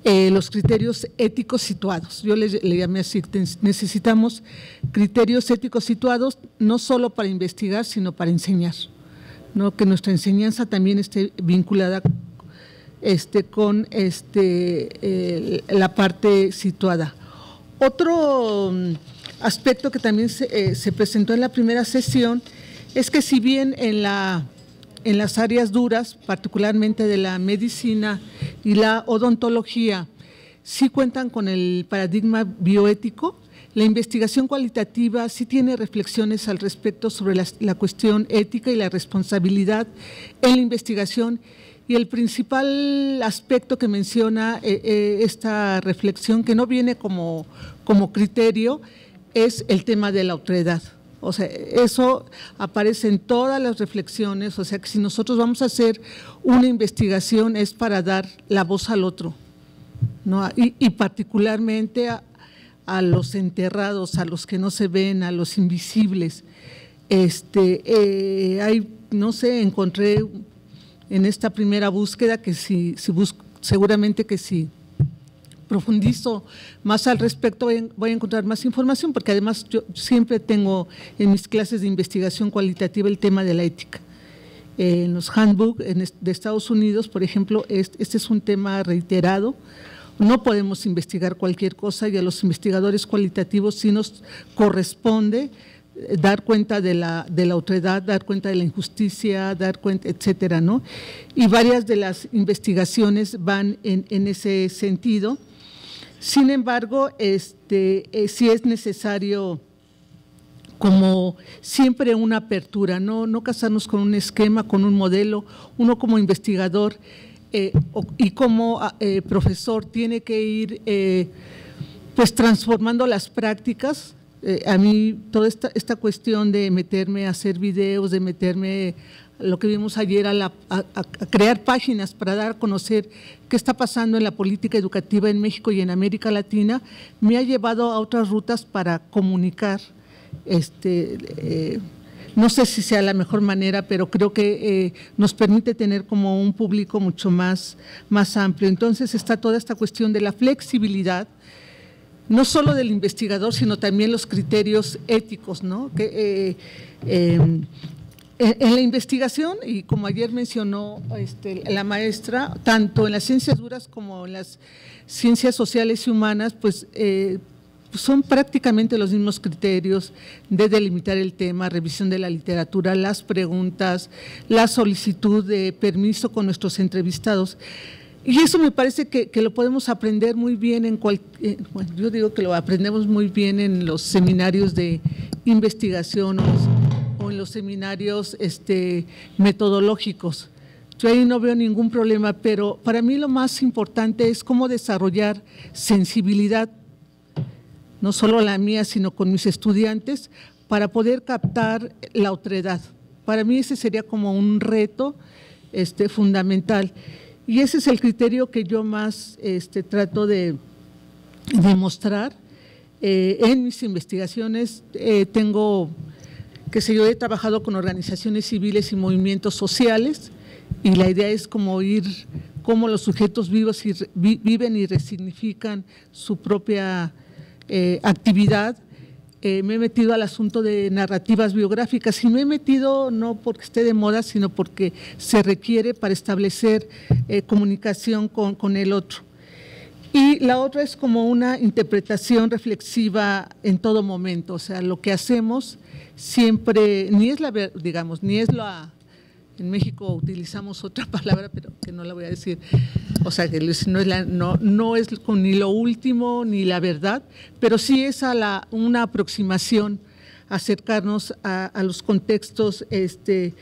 eh, los criterios éticos situados. Yo le, le, llamé así, necesitamos criterios éticos situados no solo para investigar, sino para enseñar. ¿no? Que nuestra enseñanza también esté vinculada este, con este, la parte situada. Otro mm, aspecto que también eh, se, presentó en la primera sesión es que si bien en, la, en las áreas duras, particularmente de la medicina y la odontología, sí cuentan con el paradigma bioético, la investigación cualitativa sí tiene reflexiones al respecto sobre la, cuestión ética y la responsabilidad en la investigación y el principal aspecto que menciona eh, eh, esta reflexión, que no viene como, como criterio, es el tema de la otredad. O sea, eso aparece en todas las reflexiones, o sea, que si nosotros vamos a hacer una investigación es para dar la voz al otro, ¿no? y, particularmente a, los enterrados, a los que no se ven, a los invisibles. Este, eh, no sé, encontré en esta primera búsqueda que si, si busco, seguramente que si profundizo más al respecto voy a encontrar más información porque además yo siempre tengo en mis clases de investigación cualitativa el tema de la ética. En los handbooks de Estados Unidos, por ejemplo, este es un tema reiterado. No podemos investigar cualquier cosa y a los investigadores cualitativos sí nos corresponde dar cuenta de la, de la otredad, dar cuenta de la injusticia, dar cuenta, etcétera, ¿no? Y varias de las investigaciones van en, en ese sentido. Sin embargo, este, eh, sí es necesario como siempre una apertura, no, no casarnos con un esquema, con un modelo, uno como investigador eh, y como ah, eh, profesor tiene que ir pues transformando las prácticas. A mí toda esta, esta cuestión de meterme a hacer videos, de meterme lo que vimos ayer a, crear páginas para dar a conocer qué está pasando en la política educativa en México y en América Latina, me ha llevado a otras rutas para comunicar. Este, eh, no sé si sea la mejor manera, pero creo que eh, nos permite tener como un público mucho más, más amplio. Entonces está toda esta cuestión de la flexibilidad, no solo del investigador, sino también los criterios éticos, ¿no? Que, eh, em, en la investigación, y como ayer mencionó este, la maestra, tanto en las ciencias duras como en las ciencias sociales y humanas, pues eh, son prácticamente los mismos criterios de delimitar el tema, revisión de la literatura, las preguntas, la solicitud de permiso con nuestros entrevistados. Y eso me parece que, lo podemos aprender muy bien en cualquier, bueno, yo digo que lo aprendemos muy bien en los seminarios de investigación o, en los seminarios este, metodológicos. Yo ahí no veo ningún problema, pero para mí lo más importante es cómo desarrollar sensibilidad, no solo la mía, sino con mis estudiantes, para poder captar la otredad. Para mí ese sería como un reto este, fundamental. Y ese es el criterio que yo más este, trato de demostrar. Eh, en mis investigaciones eh, tengo, que sé yo, he trabajado con organizaciones civiles y movimientos sociales y la idea es como ir, cómo los sujetos vivos viven y resignifican su propia eh, actividad eh, me he metido al asunto de narrativas biográficas y me he metido no porque esté de moda, sino porque se requiere para establecer eh, comunicación con, con, el otro. Y la otra es como una interpretación reflexiva en todo momento, o sea, lo que hacemos siempre, ni es la, digamos, ni es la, en México utilizamos otra palabra, pero que no la voy a decir. O sea, que no es, no, no es ni lo último ni la verdad, pero sí es a la, una aproximación, acercarnos a, los contextos este,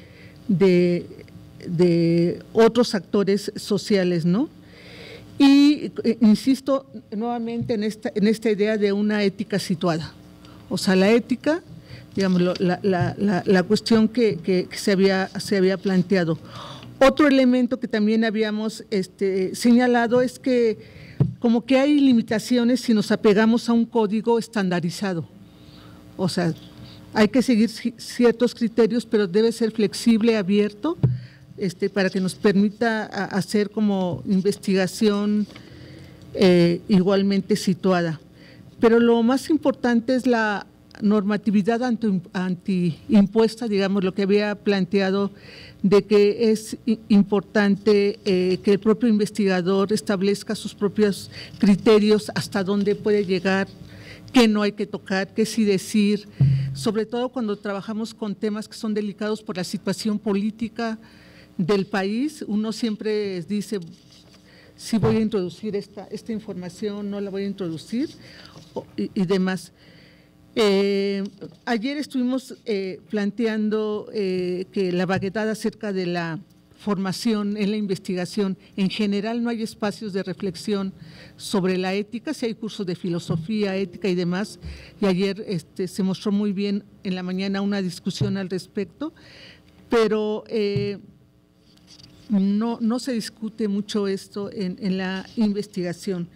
de, de otros actores sociales, ¿no? Y eh, insisto nuevamente en esta, en esta idea de una ética situada. O sea, la ética digamos, la, la, la, cuestión que, que, se, había, se había planteado. Otro elemento que también habíamos este, señalado es que como que hay limitaciones si nos apegamos a un código estandarizado. O sea, hay que seguir ciertos criterios, pero debe ser flexible, abierto, este, para que nos permita hacer como investigación eh, igualmente situada. Pero lo más importante es la normatividad anti-impuesta, digamos, lo que había planteado de que es importante eh, que el propio investigador establezca sus propios criterios hasta dónde puede llegar, qué no hay que tocar, qué sí decir, sobre todo cuando trabajamos con temas que son delicados por la situación política del país. Uno siempre dice, si voy a introducir esta información, no la voy a introducir y demás. Eh, ayer estuvimos eh, planteando eh, que la vaguedad acerca de la formación en la investigación, en general no hay espacios de reflexión sobre la ética, si hay cursos de filosofía, ética y demás, y ayer este, se mostró muy bien en la mañana una discusión al respecto, pero no, no, se discute mucho esto en, en la investigación.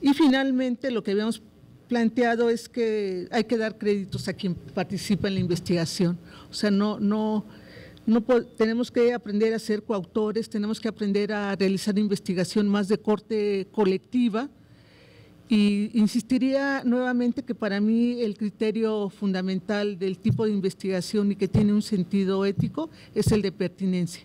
Y finalmente, lo que habíamos planteado es que hay que dar créditos a quien participa en la investigación. O sea, no, no, no tenemos que aprender a ser coautores, tenemos que aprender a realizar investigación más de corte colectiva. Y insistiría nuevamente que para mí el criterio fundamental del tipo de investigación y que tiene un sentido ético es el de pertinencia.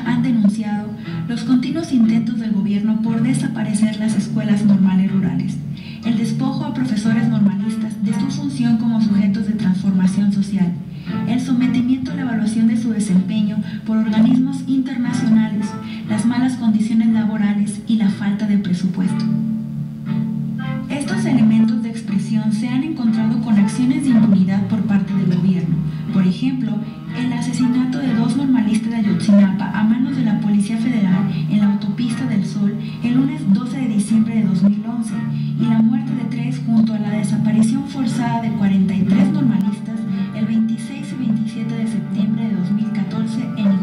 han denunciado los continuos intentos del gobierno por desaparecer las escuelas normales rurales, el despojo a profesores normalistas de su función como sujetos de transformación social, el sometimiento a la evaluación de su desempeño por organismos internacionales, las malas condiciones laborales y la falta de presupuesto. Se han encontrado con acciones de impunidad por parte del gobierno. Por ejemplo, el asesinato de dos normalistas de Ayotzinapa a manos de la Policía Federal en la autopista del Sol el lunes 12 de diciembre de 2011 y la muerte de tres junto a la desaparición forzada de 43 normalistas el 26 y 27 de septiembre de 2014 en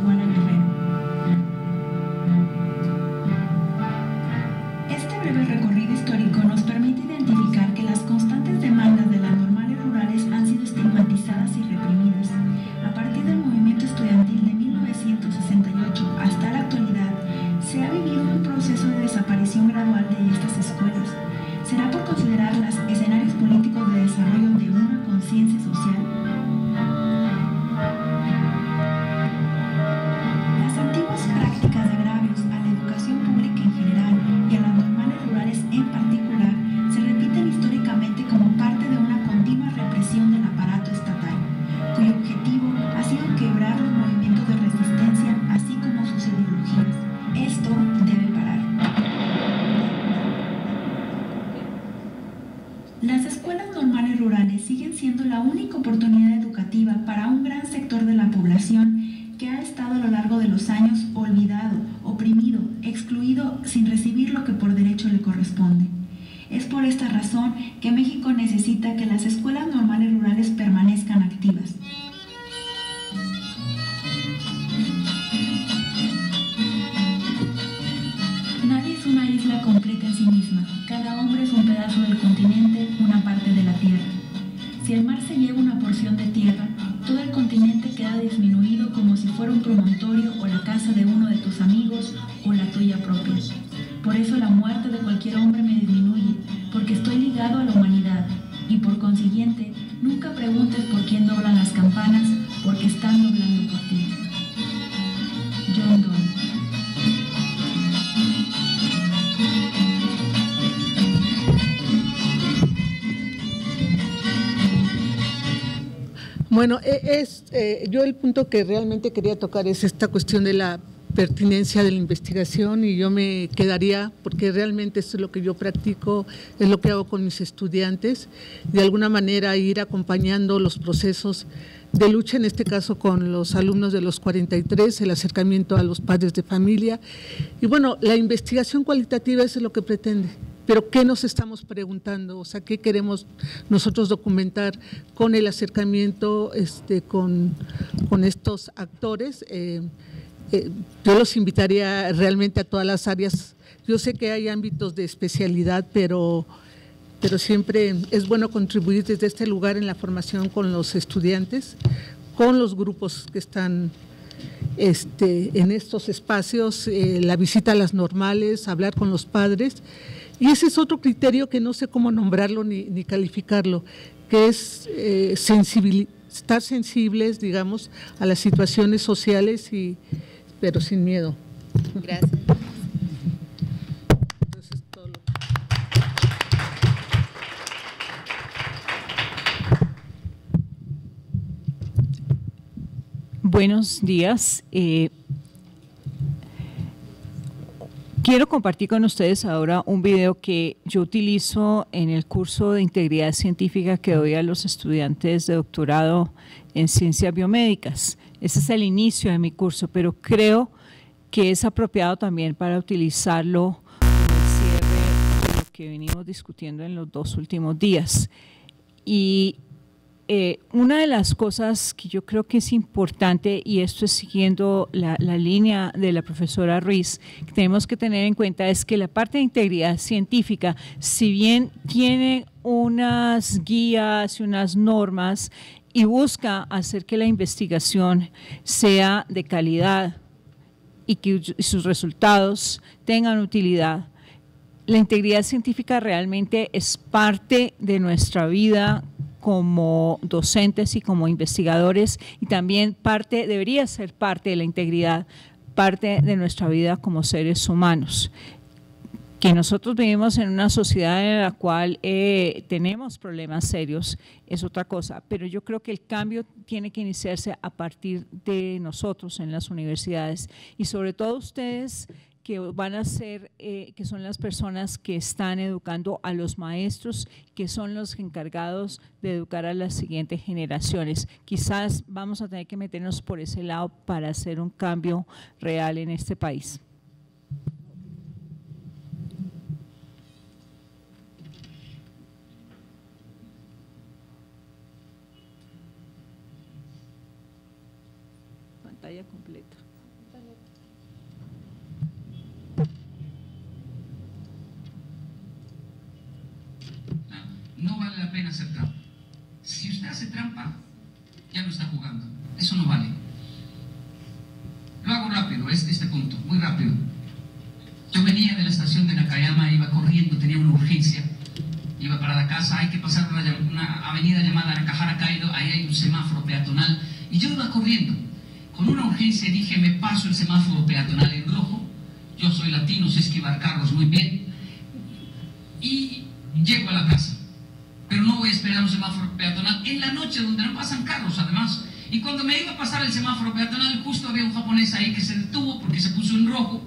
es, eh, yo el punto que realmente quería tocar es esta cuestión de la pertinencia de la investigación y yo me quedaría, porque realmente esto es lo que yo practico, es lo que hago con mis estudiantes, de alguna manera ir acompañando los procesos de lucha, en este caso con los alumnos de los 43, el acercamiento a los padres de familia. Y bueno, la investigación cualitativa eso es lo que pretende. Pero ¿qué nos estamos preguntando? O sea, ¿qué queremos nosotros documentar con el acercamiento este, con, con estos actores? Eh, eh, yo los invitaría realmente a todas las áreas. Yo sé que hay ámbitos de especialidad, pero, pero siempre es bueno contribuir desde este lugar en la formación con los estudiantes, con los grupos que están este, en estos espacios, eh, la visita a las normales, hablar con los padres. Y ese es otro criterio que no sé cómo nombrarlo ni, ni calificarlo, que es eh, sensibil- estar sensibles, digamos, a las situaciones sociales, y, pero sin miedo. Gracias. Buenos días. Eh, quiero compartir con ustedes ahora un video que yo utilizo en el curso de integridad científica que doy a los estudiantes de doctorado en ciencias biomédicas. Ese es el inicio de mi curso, pero creo que es apropiado también para utilizarlo como cierre de lo que venimos discutiendo en los dos últimos días. Y eh, una de las cosas que yo creo que es importante, y esto es siguiendo la, línea de la profesora Ruiz, que tenemos que tener en cuenta es que la parte de integridad científica, si bien tiene unas guías y unas normas y busca hacer que la investigación sea de calidad y que sus resultados tengan utilidad, la integridad científica realmente es parte de nuestra vida como docentes y como investigadores y también parte, debería ser parte de la integridad, parte de nuestra vida como seres humanos. Que nosotros vivimos en una sociedad en la cual eh, tenemos problemas serios es otra cosa, pero yo creo que el cambio tiene que iniciarse a partir de nosotros en las universidades y sobre todo ustedes que van a ser, eh, que son las personas que están educando a los maestros, que son los encargados de educar a las siguientes generaciones. Quizás vamos a tener que meternos por ese lado para hacer un cambio real en este país. completa. Hacer trampa. Si usted hace trampa, ya no está jugando. Eso no vale. Lo hago rápido, este, este punto, muy rápido. Yo venía de la estación de Nakayama, iba corriendo, tenía una urgencia. Iba para la casa, hay que pasar una, una avenida llamada Nakahara Kaido, ahí hay un semáforo peatonal. Y yo iba corriendo con una urgencia dije, me paso el semáforo peatonal en rojo, yo soy latino, sé esquivar carros muy bien, semáforo peatonal en la noche donde no pasan carros además. Y cuando me iba a pasar el semáforo peatonal, justo había un japonés ahí que se detuvo porque se puso en rojo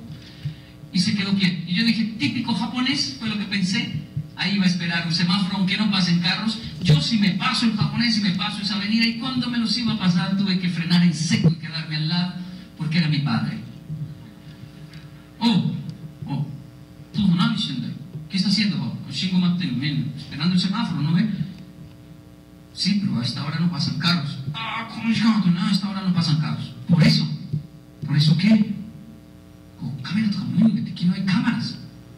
y se quedó quieto. Y yo dije, típico japonés, fue lo que pensé. Ahí iba a esperar un semáforo aunque no pasen carros. Yo si me paso el japonés y me paso esa avenida y cuando me los iba a pasar tuve que frenar en seco y quedarme al lado porque era mi padre. Oh, oh, ¿qué está haciendo? Esperando el semáforo, ¿no ve? Sí, pero a esta hora no pasan carros. Ah, ¿cómo es no, a esta hora no pasan carros. Por eso. ¿Por eso qué? Oh, aquí no hay cámaras.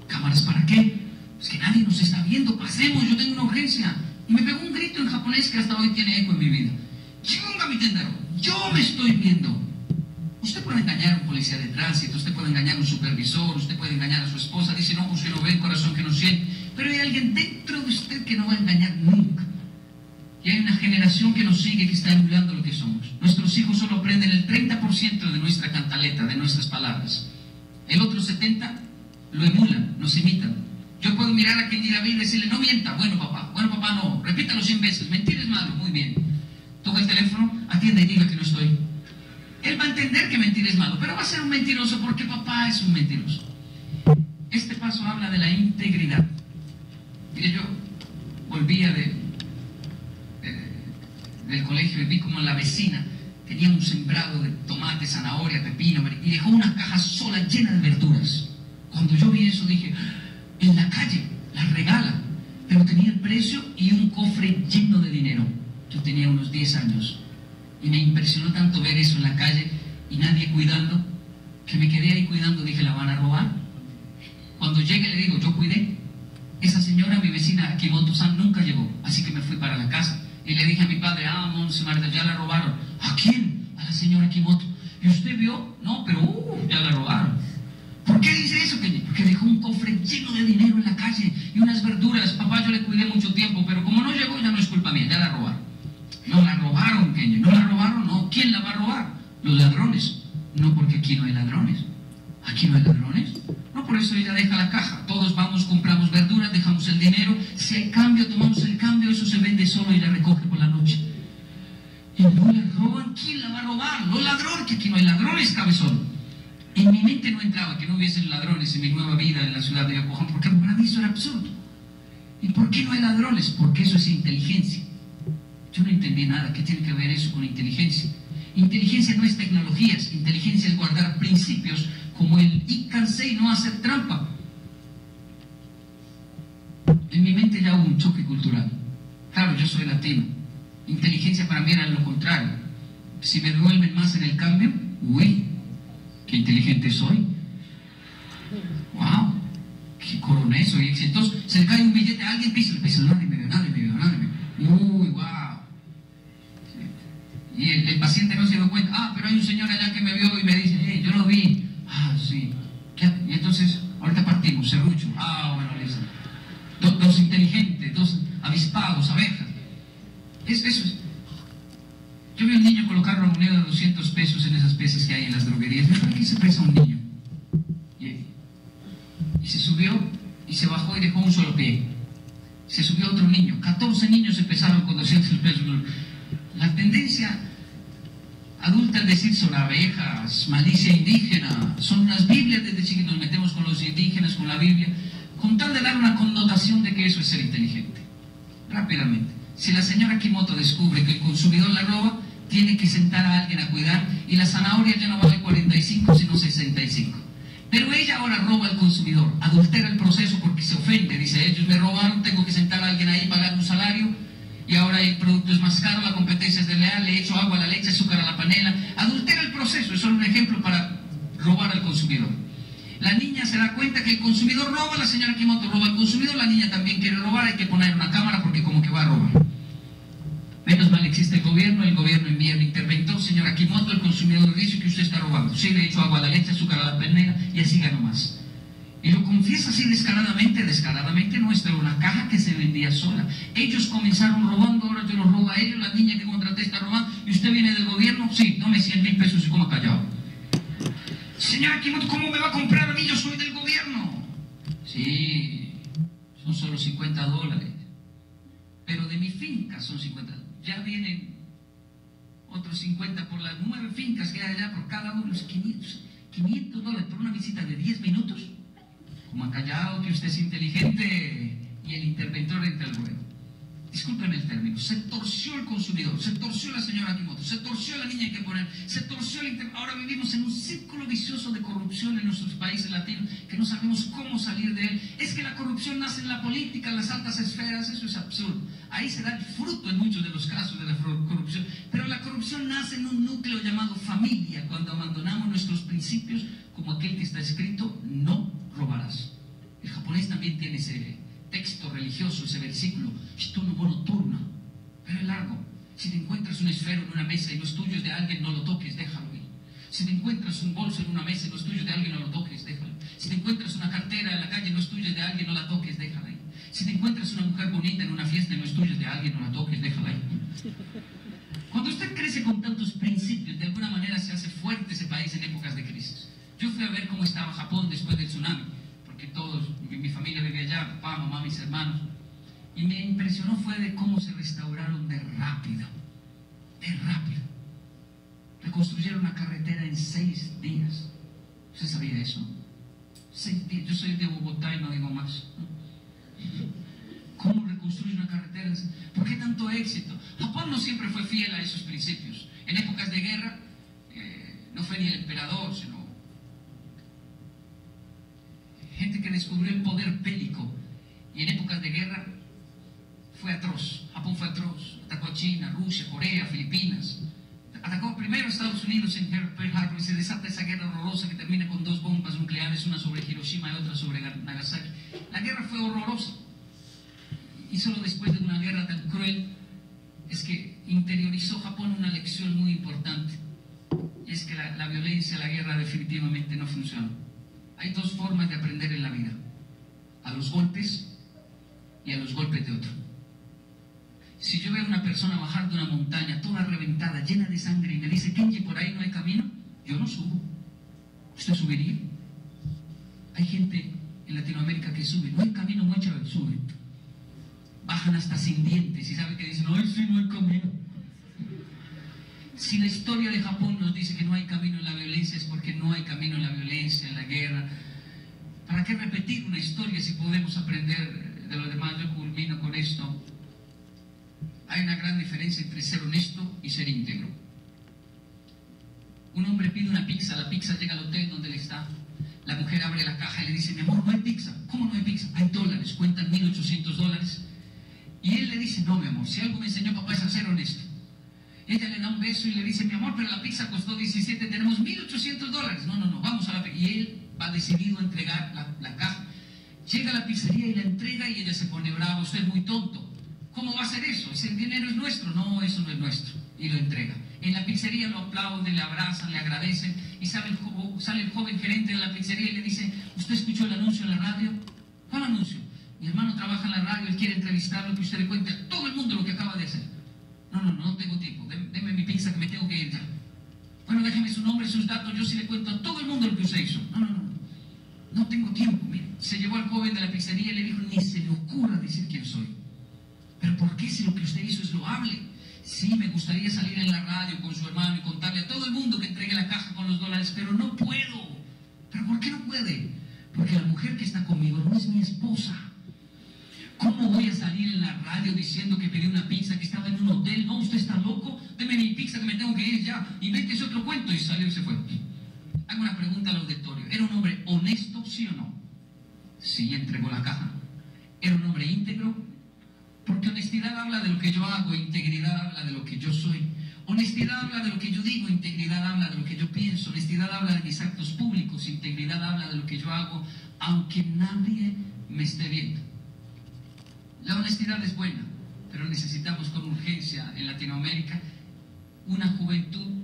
¿Cámaras para qué? Es que nadie nos está viendo, pasemos, yo tengo una urgencia. Y me pegó un grito en japonés que hasta hoy tiene eco en mi vida. Chinga mi tendero, yo me estoy viendo. Usted puede engañar a un policía de tránsito, usted puede engañar a un supervisor, usted puede engañar a su esposa, dice, no, pues que no ve, corazón que no siente. Pero hay alguien dentro de usted que no va a engañar nunca. Y hay una generación que nos sigue que está emulando lo que somos. Nuestros hijos solo aprenden el 30% de nuestra cantaleta, de nuestras palabras. El otro 70% lo emulan, nos imitan. Yo puedo mirar a Kenny David y decirle, no mienta, bueno papá, bueno papá no, repítalo 100 veces, mentir es malo, muy bien. Toca el teléfono, atiende y diga que no estoy. Él va a entender que mentir es malo, pero va a ser un mentiroso porque papá es un mentiroso. Este paso habla de la integridad. Mire, yo volvía de, del colegio y vi como la vecina tenía un sembrado de tomate, zanahoria, pepino, y dejó una caja sola llena de verduras. Cuando yo vi eso dije, en la calle, las regala, pero tenía el precio y un cofre lleno de dinero. Yo tenía unos 10 años y me impresionó tanto ver eso en la calle y nadie cuidando, que me quedé ahí cuidando, dije, ¿la van a robar? Cuando llegue le digo, yo cuidé. Esa señora, mi vecina Kimoto-san, nunca llegó, así que me fui para la casa y le dije a mi padre, ah, Monse Marta, ya la robaron. ¿A quién? A la señora Kimoto. ¿Y usted vio? No, pero uh, ya la robaron. ¿Por qué dice eso, Porque dejó un cofre lleno de dinero en la calle y unas verduras. Papá, yo le cuidé mucho tiempo, pero como no llegó, ya no es culpa mía, ya la robaron. No la robaron, Kenny. No la robaron, no. ¿Quién la va a robar? Los ladrones. No porque aquí no hay ladrones. ¿Aquí no hay ladrones? No, por eso ella deja la caja. Todos vamos, compramos verduras, dejamos el dinero. Si hay cambio, tomamos el cambio, eso se vende solo y la recoge por la noche. Y no la roban, ¿quién la va a robar? Los ladrones, que aquí no hay ladrones, cabezón. En mi mente no entraba que no hubiesen ladrones en mi nueva vida en la ciudad de Yokohama, porque para mí eso era absurdo. ¿Y por qué no hay ladrones? Porque eso es inteligencia. Yo no entendí nada. ¿Qué tiene que ver eso con inteligencia? Inteligencia no es tecnologías, inteligencia es guardar principios como el y no hacer trampa. En mi mente ya hubo un choque cultural. Claro, yo soy latino. Inteligencia para mí era lo contrario. Si me duermen más en el cambio, uy, qué inteligente soy. ¡Wow! ¡Qué coronel soy! Entonces se le cae un billete a alguien, pisa, pisa, nadie me vio, nadie me vio, nadie me vio. ¡Uy, wow! Y el, paciente no se dio cuenta, ah, pero hay un señor allá que me vio y me dice, hey, yo lo vi. Ah, sí. Y entonces, ahorita partimos? Serrucho. Ah, bueno, listo. Do- dos inteligentes, dos avispados, abejas. Es, eso es. Yo vi a un niño colocar una moneda de 200 pesos en esas pesas que hay en las droguerías. ¿Para qué se pesa un niño? Y, se subió y se bajó y dejó un solo pie. Se subió otro niño. 14 niños empezaron con 200 pesos. La tendencia adulta es decir son abejas, malicia indígena, son unas Biblias desde chiquitos, nos metemos con los indígenas, con la Biblia, con tal de dar una connotación de que eso es ser inteligente. Rápidamente. Si la señora Kimoto descubre que el consumidor la roba, tiene que sentar a alguien a cuidar y la zanahoria ya no vale 45 sino 65. Pero ella ahora roba al consumidor, adultera el proceso porque se ofende, dice, ellos me robaron, tengo que sentar a alguien ahí, pagar un salario, y ahora el producto es más caro, la competencia es desleal, le echo agua a la leche, azúcar a la panela, adultera el proceso, es solo un ejemplo para robar al consumidor. La niña se da cuenta que el consumidor roba, la señora Kimoto roba al consumidor, la niña también quiere robar, hay que poner una cámara porque como que va a robar. Menos mal existe el gobierno, el gobierno envía un interventor, señora Kimoto, el consumidor dice que usted está robando. Sí, le echo agua a la leche, azúcar a la panela y así gano más. Y lo confiesa así descaradamente, descaradamente no, era una caja que se vendía sola. Ellos comenzaron robando, ahora yo los robo a ellos, la niña que contraté está robando, y usted viene del gobierno, sí, tome 100 mil pesos y coma callado. Señora Kimoto, ¿cómo me va a comprar a mí? Yo soy del gobierno. Sí, son solo 50 dólares. Pero de mi finca son 50. Ya vienen otros 50 por las nueve fincas que hay allá, por cada uno es 500, 500 dólares por una visita de 10 minutos. Callado que usted es inteligente y el interventor entra al ruedo. Discúlpeme el término, se torció el consumidor, se torció la señora Kimoto, se torció la niña que poner, se torció el inter... Ahora vivimos en un círculo vicioso de corrupción en nuestros países latinos que no sabemos cómo salir de él. Es que la corrupción nace en la política, en las altas esferas, eso es absurdo. Ahí se da el fruto en muchos de los casos de la corrupción. Pero la corrupción nace en un núcleo llamado familia, cuando abandonamos nuestros principios como aquel que está escrito, no robarás. El japonés también tiene ese texto religioso, ese versículo, no monoturna, pero es largo. Si te encuentras un esfero en una mesa y no es tuyo, es de alguien, no lo toques, déjalo ir. Si te encuentras un bolso en una mesa y no es tuyo, es de alguien, no lo toques, déjalo. Si te encuentras una cartera en la calle y no es tuya, es de alguien, no la toques, déjala ir. Si te encuentras una mujer bonita en una fiesta y no es tuya, es de alguien, no la toques, déjala ir. Cuando usted crece con tantos principios, de alguna manera se hace fuerte ese país en épocas de crisis. Yo fui a ver cómo estaba Japón después del tsunami, porque todos, mi, mi familia vivía allá, papá, mamá, mis hermanos. Y me impresionó fue de cómo se restauraron de rápido, de rápido. Reconstruyeron una carretera en seis días. ¿Usted sabía eso? Seis días. Yo soy de Bogotá y no digo más. ¿Cómo reconstruir una carretera? ¿Por qué tanto éxito? Japón no siempre fue fiel a esos principios. En épocas de guerra, eh, no fue ni el emperador, sino gente que descubrió el poder bélico. Y en épocas de guerra fue atroz. Japón fue atroz. Atacó a China, Rusia, Corea, Filipinas. Atacó primero a Estados Unidos en Pearl Harbor y se desata esa guerra horrorosa que termina con dos bombas nucleares, una sobre Hiroshima y otra sobre Nagasaki. La guerra fue horrorosa. Y solo después de una guerra tan cruel es que interiorizó Japón una lección muy importante. Y es que la, la violencia, la guerra definitivamente no funciona. Hay dos formas de aprender en la vida. A los golpes y a los golpes de otro. Si yo veo a una persona bajar de una montaña toda reventada, llena de sangre, y me dice, Kenji, por ahí no hay camino, yo no subo. ¿Usted subiría? Hay gente en Latinoamérica que sube, no hay camino, mucho sube. Bajan hasta sin dientes y sabe que dicen, ay, sí, no hay camino. Si la historia de Japón nos dice que no hay camino en la violencia, es porque no hay camino en la violencia, en la guerra. ¿Para qué repetir una historia si podemos aprender de lo demás? Yo culmino con esto. Hay una gran diferencia entre ser honesto y ser íntegro. Un hombre pide una pizza, la pizza llega al hotel donde él está. La mujer abre la caja y le dice, mi amor, no hay pizza. ¿Cómo no hay pizza? Hay dólares, cuentan 1.800 dólares. Y él le dice, no, mi amor, si algo me enseñó papá es a ser honesto. Ella le da un beso y le dice, mi amor, pero la pizza costó 17, tenemos 1.800 dólares. No, no, no, vamos a la Y él va decidido a entregar la, la caja. Llega a la pizzería y la entrega y ella se pone brava, usted es muy tonto. ¿Cómo va a ser eso? Ese dinero es nuestro. No, eso no es nuestro. Y lo entrega. En la pizzería lo aplauden, le abrazan, le agradecen. Y sale el, sale el joven gerente de la pizzería y le dice, ¿Usted escuchó el anuncio en la radio? ¿Cuál anuncio? Mi hermano trabaja en la radio, él quiere entrevistarlo, que usted le cuente a todo el mundo lo que acaba de hacer. No, no, no, tengo tiempo. Deme mi pizza que me tengo que ir. Bueno, déjeme su nombre, sus datos, yo sí le cuento a todo el mundo lo que usted hizo. No, no, no. No tengo tiempo, mire. Se llevó al joven de la pizzería y le dijo, ni se le ocurra decir quién soy. Pero ¿por qué si lo que usted hizo es loable? Sí, me gustaría salir en la radio con su hermano y contarle a todo el mundo que entregue la caja con los dólares, pero no puedo. ¿Pero por qué no puede? Porque la mujer que está conmigo no es mi esposa. ¿Cómo voy a salir en la radio diciendo que pedí una pizza, que estaba en un hotel? No, usted está loco. Deme mi pizza que me tengo que ir ya. Invéntese otro cuento. Y salió y se fue. Hago una pregunta al auditorio. ¿Era un hombre honesto, sí o no? Sí, entregó la caja. ¿Era un hombre íntegro? Porque honestidad habla de lo que yo hago, integridad habla de lo que yo soy. Honestidad habla de lo que yo digo, integridad habla de lo que yo pienso, honestidad habla de mis actos públicos, integridad habla de lo que yo hago, aunque nadie me esté viendo. La honestidad es buena, pero necesitamos con urgencia en Latinoamérica una juventud,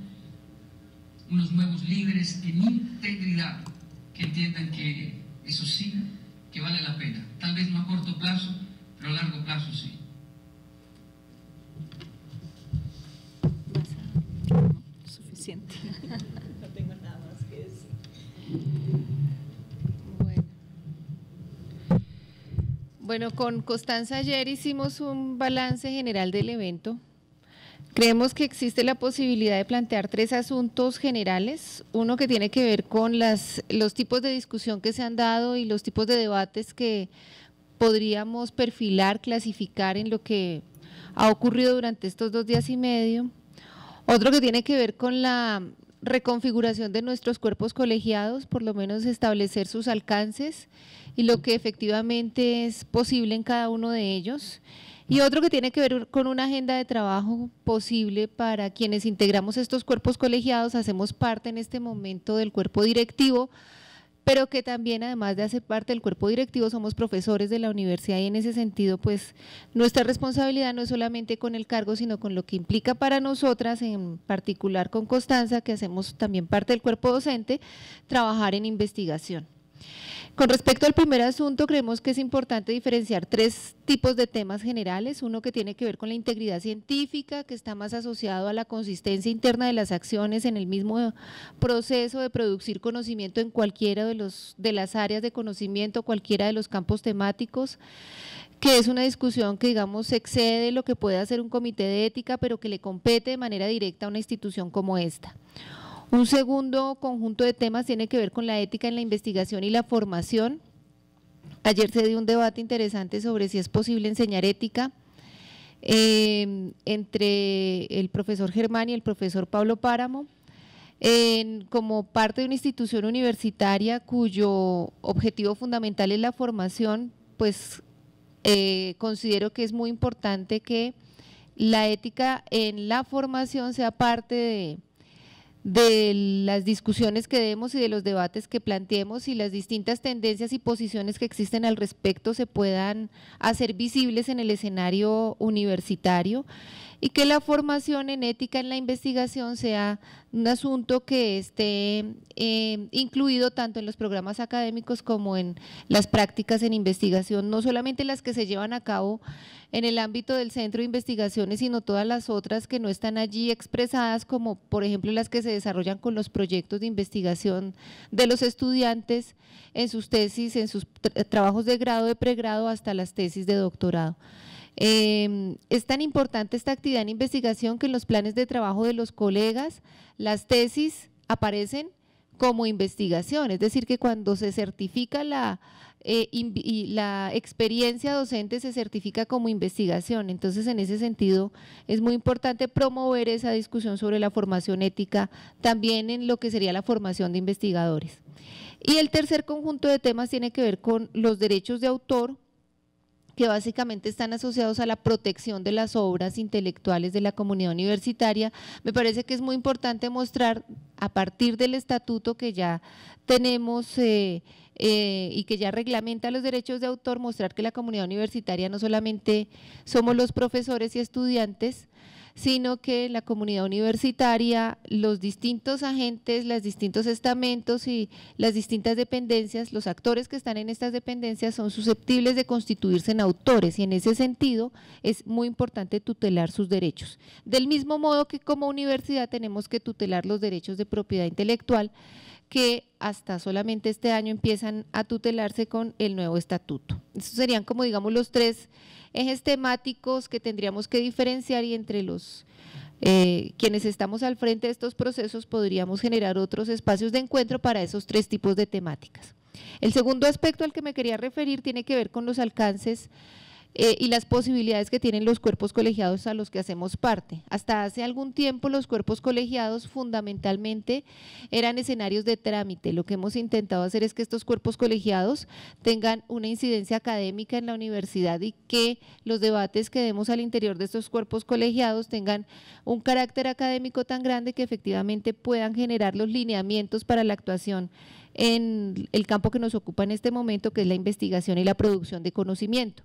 unos nuevos líderes en integridad que entiendan que eso sí, que vale la pena. Tal vez no a corto plazo, pero a largo plazo sí. Suficiente. No tengo nada más que decir. Bueno. Bueno, con Constanza ayer hicimos un balance general del evento. Creemos que existe la posibilidad de plantear tres asuntos generales. Uno que tiene que ver con las, los tipos de discusión que se han dado y los tipos de debates que podríamos perfilar, clasificar en lo que ha ocurrido durante estos dos días y medio. Otro que tiene que ver con la reconfiguración de nuestros cuerpos colegiados, por lo menos establecer sus alcances y lo que efectivamente es posible en cada uno de ellos. Y otro que tiene que ver con una agenda de trabajo posible para quienes integramos estos cuerpos colegiados, hacemos parte en este momento del cuerpo directivo, pero que también además de hacer parte del cuerpo directivo somos profesores de la universidad y en ese sentido pues nuestra responsabilidad no es solamente con el cargo sino con lo que implica para nosotras, en particular con Constanza que hacemos también parte del cuerpo docente, trabajar en investigación. Con respecto al primer asunto, creemos que es importante diferenciar tres tipos de temas generales. Uno que tiene que ver con la integridad científica, que está más asociado a la consistencia interna de las acciones en el mismo proceso de producir conocimiento en cualquiera de, los, de las áreas de conocimiento, cualquiera de los campos temáticos que es una discusión que, digamos, excede lo que puede hacer un comité de ética, pero que le compete de manera directa a una institución como esta. Un segundo conjunto de temas tiene que ver con la ética en la investigación y la formación. Ayer se dio un debate interesante sobre si es posible enseñar ética eh, entre el profesor Germán y el profesor Pablo Páramo. como parte de una institución universitaria cuyo objetivo fundamental es la formación, pues eh, considero que es muy importante que la ética en la formación sea parte de, de las discusiones que demos y de los debates que planteemos y las distintas tendencias y posiciones que existen al respecto se puedan hacer visibles en el escenario universitario y que la formación en ética en la investigación sea un asunto que esté eh, incluido tanto en los programas académicos como en las prácticas en investigación, no solamente las que se llevan a cabo en el ámbito del centro de investigaciones, sino todas las otras que no están allí expresadas, como por ejemplo las que se desarrollan con los proyectos de investigación de los estudiantes en sus tesis, en sus trabajos de grado, de pregrado, hasta las tesis de doctorado. Eh, es tan importante esta actividad en investigación que en los planes de trabajo de los colegas las tesis aparecen como investigación, es decir, que cuando se certifica eh, la experiencia docente se certifica como investigación. Entonces, en ese sentido, es muy importante promover esa discusión sobre la formación ética también en lo que sería la formación de investigadores. Y el tercer conjunto de temas tiene que ver con los derechos de autor, que básicamente están asociados a la protección de las obras intelectuales de la comunidad universitaria. Me parece que es muy importante mostrar a partir del estatuto que ya tenemos eh, eh, y que ya reglamenta los derechos de autor, mostrar que la comunidad universitaria no solamente somos los profesores y estudiantes, sino que la comunidad universitaria, los distintos agentes, los distintos estamentos y las distintas dependencias, los actores que están en estas dependencias son susceptibles de constituirse en autores y en ese sentido es muy importante tutelar sus derechos. Del mismo modo que como universidad tenemos que tutelar los derechos de propiedad intelectual que hasta solamente este año empiezan a tutelarse con el nuevo estatuto. Estos serían como digamos los tres ejes temáticos que tendríamos que diferenciar y entre los eh, quienes estamos al frente de estos procesos podríamos generar otros espacios de encuentro para esos tres tipos de temáticas. El segundo aspecto al que me quería referir tiene que ver con los alcances eh, y las posibilidades que tienen los cuerpos colegiados a los que hacemos parte. Hasta hace algún tiempo los cuerpos colegiados fundamentalmente eran escenarios de trámite. Lo que hemos intentado hacer es que estos cuerpos colegiados tengan una incidencia académica en la universidad y que los debates que demos al interior de estos cuerpos colegiados tengan un carácter académico tan grande que efectivamente puedan generar los lineamientos para la actuación en el campo que nos ocupa en este momento, que es la investigación y la producción de conocimiento.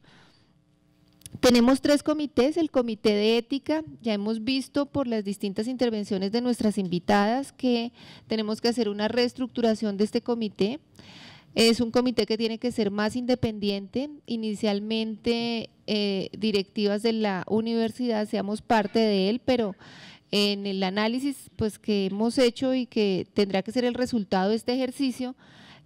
Tenemos tres comités, el comité de ética, ya hemos visto por las distintas intervenciones de nuestras invitadas que tenemos que hacer una reestructuración de este comité. Es un comité que tiene que ser más independiente. Inicialmente, eh, directivas de la universidad, seamos parte de él, pero en el análisis pues, que hemos hecho y que tendrá que ser el resultado de este ejercicio,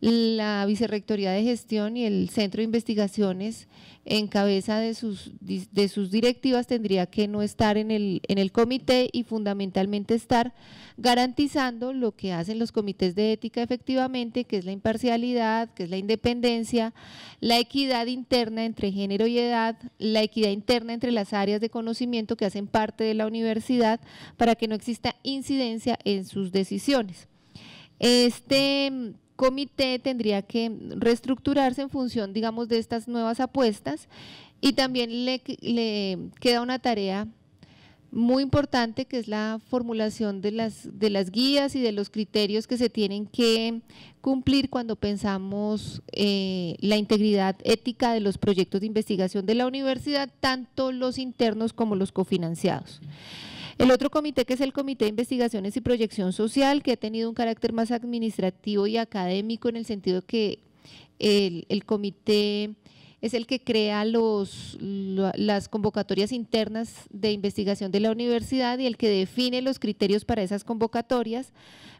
la Vicerrectoría de Gestión y el Centro de Investigaciones en cabeza de sus, directivas tendría que no estar en el, en el comité y fundamentalmente estar garantizando lo que hacen los comités de ética efectivamente, que es la imparcialidad, que es la independencia, la equidad interna entre género y edad, la equidad interna entre las áreas de conocimiento que hacen parte de la universidad para que no exista incidencia en sus decisiones. Este comité tendría que reestructurarse en función, digamos, de estas nuevas apuestas y también le, queda una tarea muy importante que es la formulación de las, de las guías y de los criterios que se tienen que cumplir cuando pensamos eh, la integridad ética de los proyectos de investigación de la universidad, tanto los internos como los cofinanciados. El otro comité, que es el Comité de Investigaciones y Proyección Social, que ha tenido un carácter más administrativo y académico en el sentido que el, comité es el que crea las convocatorias internas de investigación de la universidad y el que define los criterios para esas convocatorias.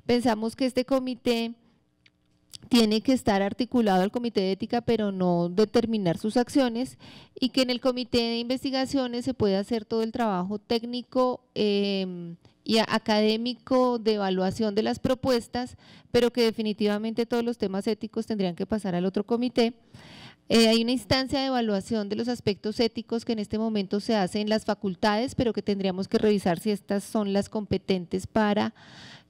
Pensamos que este comité tiene que estar articulado al comité de ética, pero no determinar sus acciones, y que en el comité de investigaciones se puede hacer todo el trabajo técnico em, y académico de evaluación de las propuestas, pero que definitivamente todos los temas éticos tendrían que pasar al otro comité. Eh, hay una instancia de evaluación de los aspectos éticos que en este momento se hace en las facultades, pero que tendríamos que revisar si estas son las competentes para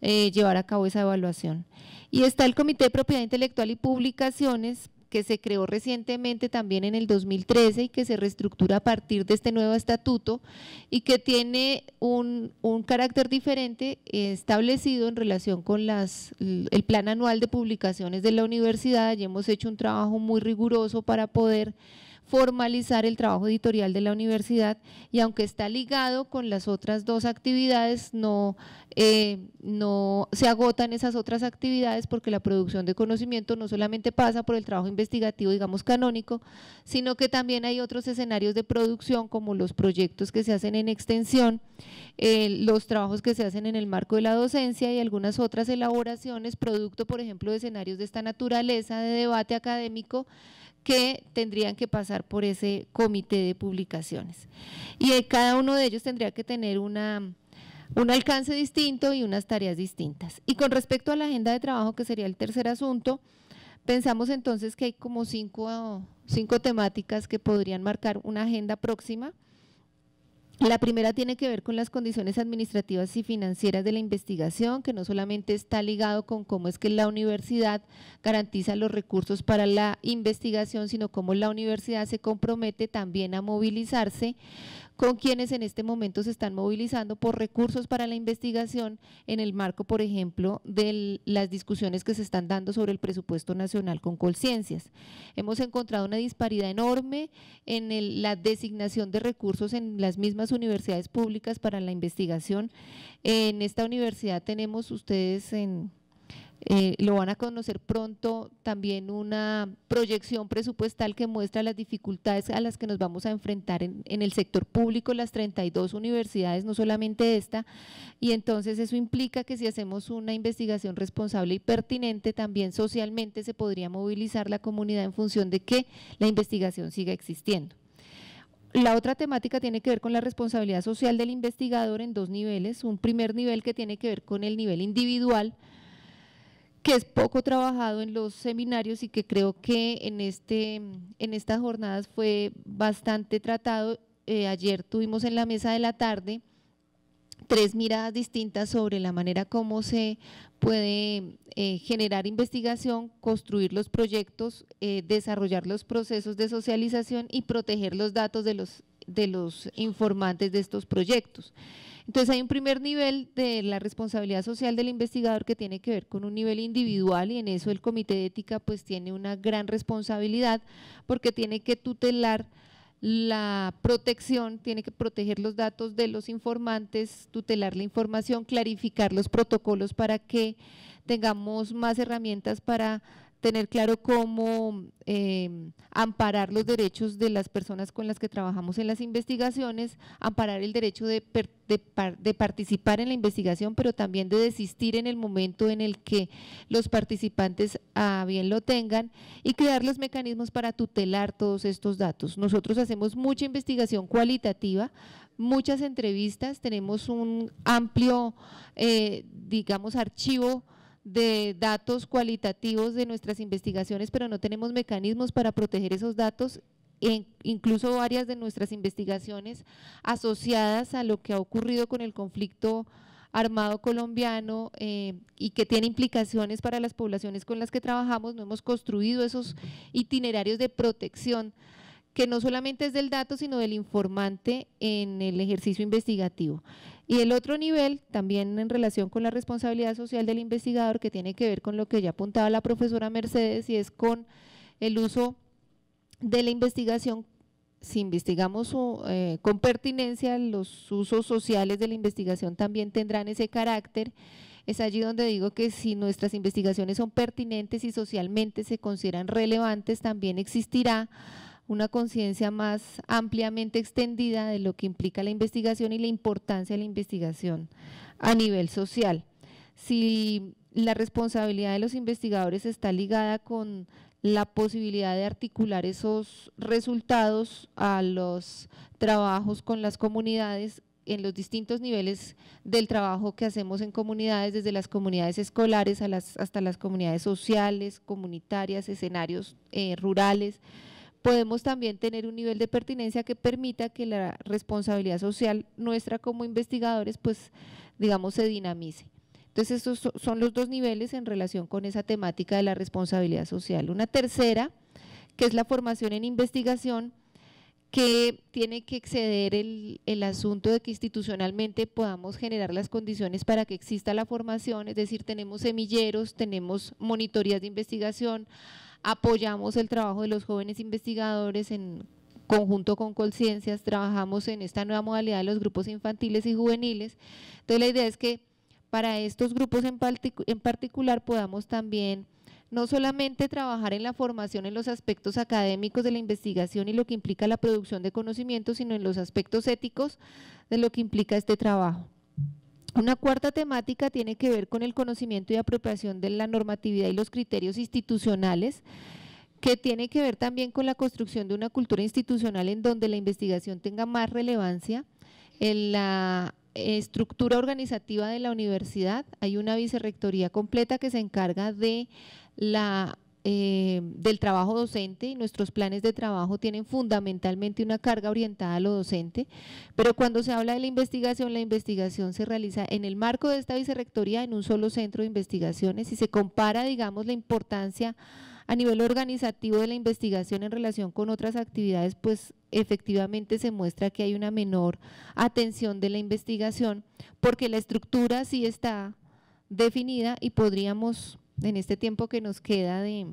eh, llevar a cabo esa evaluación. Y está el Comité de Propiedad Intelectual y Publicaciones, que se creó recientemente también en el 2013 y que se reestructura a partir de este nuevo estatuto y que tiene un, carácter diferente eh, establecido en relación con las, el plan anual de publicaciones de la universidad. y hemos hecho un trabajo muy riguroso para poder formalizar el trabajo editorial de la universidad y aunque está ligado con las otras dos actividades, no, eh, no se agotan esas otras actividades porque la producción de conocimiento no solamente pasa por el trabajo investigativo, digamos, canónico, sino que también hay otros escenarios de producción como los proyectos que se hacen en extensión, eh, los trabajos que se hacen en el marco de la docencia y algunas otras elaboraciones, producto, por ejemplo, de escenarios de esta naturaleza de debate académico, que tendrían que pasar por ese comité de publicaciones. Y cada uno de ellos tendría que tener una, un alcance distinto y unas tareas distintas. Y con respecto a la agenda de trabajo, que sería el tercer asunto, pensamos entonces que hay como cinco, cinco temáticas que podrían marcar una agenda próxima. La primera tiene que ver con las condiciones administrativas y financieras de la investigación, que no solamente está ligado con cómo es que la universidad garantiza los recursos para la investigación, sino cómo la universidad se compromete también a movilizarse con quienes en este momento se están movilizando por recursos para la investigación en el marco, por ejemplo, de las discusiones que se están dando sobre el presupuesto nacional con Colciencias. Hemos encontrado una disparidad enorme en la designación de recursos en las mismas universidades públicas para la investigación. En esta universidad tenemos ustedes en eh, lo van a conocer pronto también una proyección presupuestal que muestra las dificultades a las que nos vamos a enfrentar en, el sector público, las 32 universidades, no solamente esta, y entonces eso implica que si hacemos una investigación responsable y pertinente, también socialmente se podría movilizar la comunidad en función de que la investigación siga existiendo. La otra temática tiene que ver con la responsabilidad social del investigador en dos niveles, un primer nivel que tiene que ver con el nivel individual, que es poco trabajado en los seminarios y que creo que en, este, en estas jornadas fue bastante tratado. Eh, ayer tuvimos en la mesa de la tarde tres miradas distintas sobre la manera como se puede eh, generar investigación, construir los proyectos, eh, desarrollar los procesos de socialización y proteger los datos de los, de los informantes de estos proyectos. Entonces hay un primer nivel de la responsabilidad social del investigador que tiene que ver con un nivel individual y en eso el comité de ética pues tiene una gran responsabilidad porque tiene que tutelar la protección, tiene que proteger los datos de los informantes, tutelar la información, clarificar los protocolos para que tengamos más herramientas para tener claro cómo em, amparar los derechos de las personas con las que trabajamos en las investigaciones, amparar el derecho de, de, participar en la investigación, pero también de desistir en el momento en el que los participantes a bien lo tengan y crear los mecanismos para tutelar todos estos datos. Nosotros hacemos mucha investigación cualitativa, muchas entrevistas, tenemos un amplio, eh, digamos, archivo de datos cualitativos de nuestras investigaciones, pero no tenemos mecanismos para proteger esos datos e incluso varias de nuestras investigaciones asociadas a lo que ha ocurrido con el conflicto armado colombiano eh, y que tiene implicaciones para las poblaciones con las que trabajamos, no hemos construido esos itinerarios de protección que no solamente es del dato, sino del informante en el ejercicio investigativo. Y el otro nivel, también en relación con la responsabilidad social del investigador, que tiene que ver con lo que ya apuntaba la profesora Mercedes, y es con el uso de la investigación si investigamos eh, con pertinencia, los usos sociales de la investigación también tendrán ese carácter. Es allí donde digo que si nuestras investigaciones son pertinentes y socialmente se consideran relevantes, también existirá una conciencia más ampliamente extendida de lo que implica la investigación y la importancia de la investigación a nivel social. Si la responsabilidad de los investigadores está ligada con la posibilidad de articular esos resultados a los trabajos con las comunidades en los distintos niveles del trabajo que hacemos en comunidades, desde las comunidades escolares hasta las comunidades sociales, comunitarias, escenarios eh, rurales, podemos también tener un nivel de pertinencia que permita que la responsabilidad social nuestra como investigadores, pues, digamos, se dinamice. Entonces, estos son los dos niveles en relación con esa temática de la responsabilidad social. Una tercera, que es la formación en investigación, que tiene que exceder el, el, asunto de que institucionalmente podamos generar las condiciones para que exista la formación, es decir, tenemos semilleros, tenemos monitorías de investigación, apoyamos el trabajo de los jóvenes investigadores en conjunto con Colciencias, trabajamos en esta nueva modalidad de los grupos infantiles y juveniles. Entonces la idea es que para estos grupos en, en particular podamos también no solamente trabajar en la formación en los aspectos académicos de la investigación y lo que implica la producción de conocimiento, sino en los aspectos éticos de lo que implica este trabajo. Una cuarta temática tiene que ver con el conocimiento y apropiación de la normatividad y los criterios institucionales, que tiene que ver también con la construcción de una cultura institucional en donde la investigación tenga más relevancia en la estructura organizativa de la universidad. Hay una vicerrectoría completa que se encarga de la eh, del trabajo docente y nuestros planes de trabajo tienen fundamentalmente una carga orientada a lo docente, pero cuando se habla de la investigación, la investigación se realiza en el marco de esta vicerrectoría en un solo centro de investigaciones y se compara, digamos, la importancia a nivel organizativo de la investigación en relación con otras actividades, pues efectivamente se muestra que hay una menor atención de la investigación porque la estructura sí está definida y podríamos en este tiempo que nos queda de,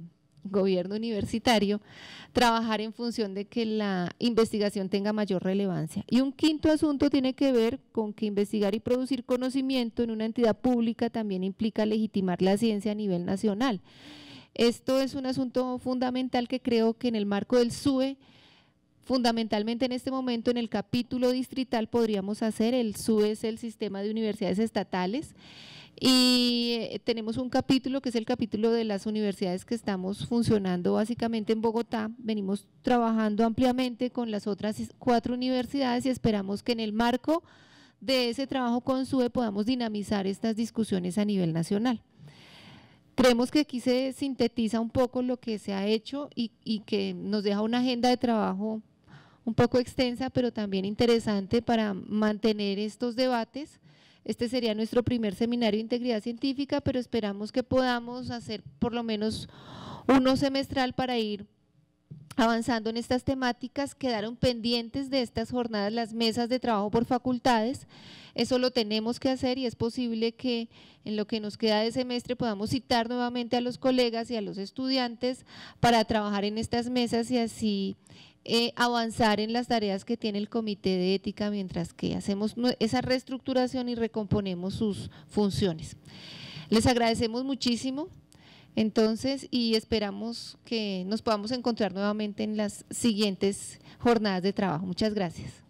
gobierno universitario, trabajar en función de que la investigación tenga mayor relevancia. Y un quinto asunto tiene que ver con que investigar y producir conocimiento en una entidad pública también implica legitimar la ciencia a nivel nacional. Esto es un asunto fundamental que creo que en el marco del SUE fundamentalmente en este momento en el capítulo distrital podríamos hacer, el SUE es el sistema de universidades estatales y tenemos un capítulo que es el capítulo de las universidades que estamos funcionando básicamente en Bogotá, venimos trabajando ampliamente con las otras cuatro universidades y esperamos que en el marco de ese trabajo con SUE podamos dinamizar estas discusiones a nivel nacional. Creemos que aquí se sintetiza un poco lo que se ha hecho y, y que nos deja una agenda de trabajo un poco extensa, pero también interesante para mantener estos debates. Este sería nuestro primer seminario de integridad científica, pero esperamos que podamos hacer por lo menos uno semestral para ir avanzando en estas temáticas, quedaron pendientes de estas jornadas las mesas de trabajo por facultades, eso lo tenemos que hacer y es posible que en lo que nos queda de semestre podamos citar nuevamente a los colegas y a los estudiantes para trabajar en estas mesas y así eh, avanzar en las tareas que tiene el Comité de Ética mientras que hacemos esa reestructuración y recomponemos sus funciones. Les agradecemos muchísimo entonces y esperamos que nos podamos encontrar nuevamente en las siguientes jornadas de trabajo. Muchas gracias.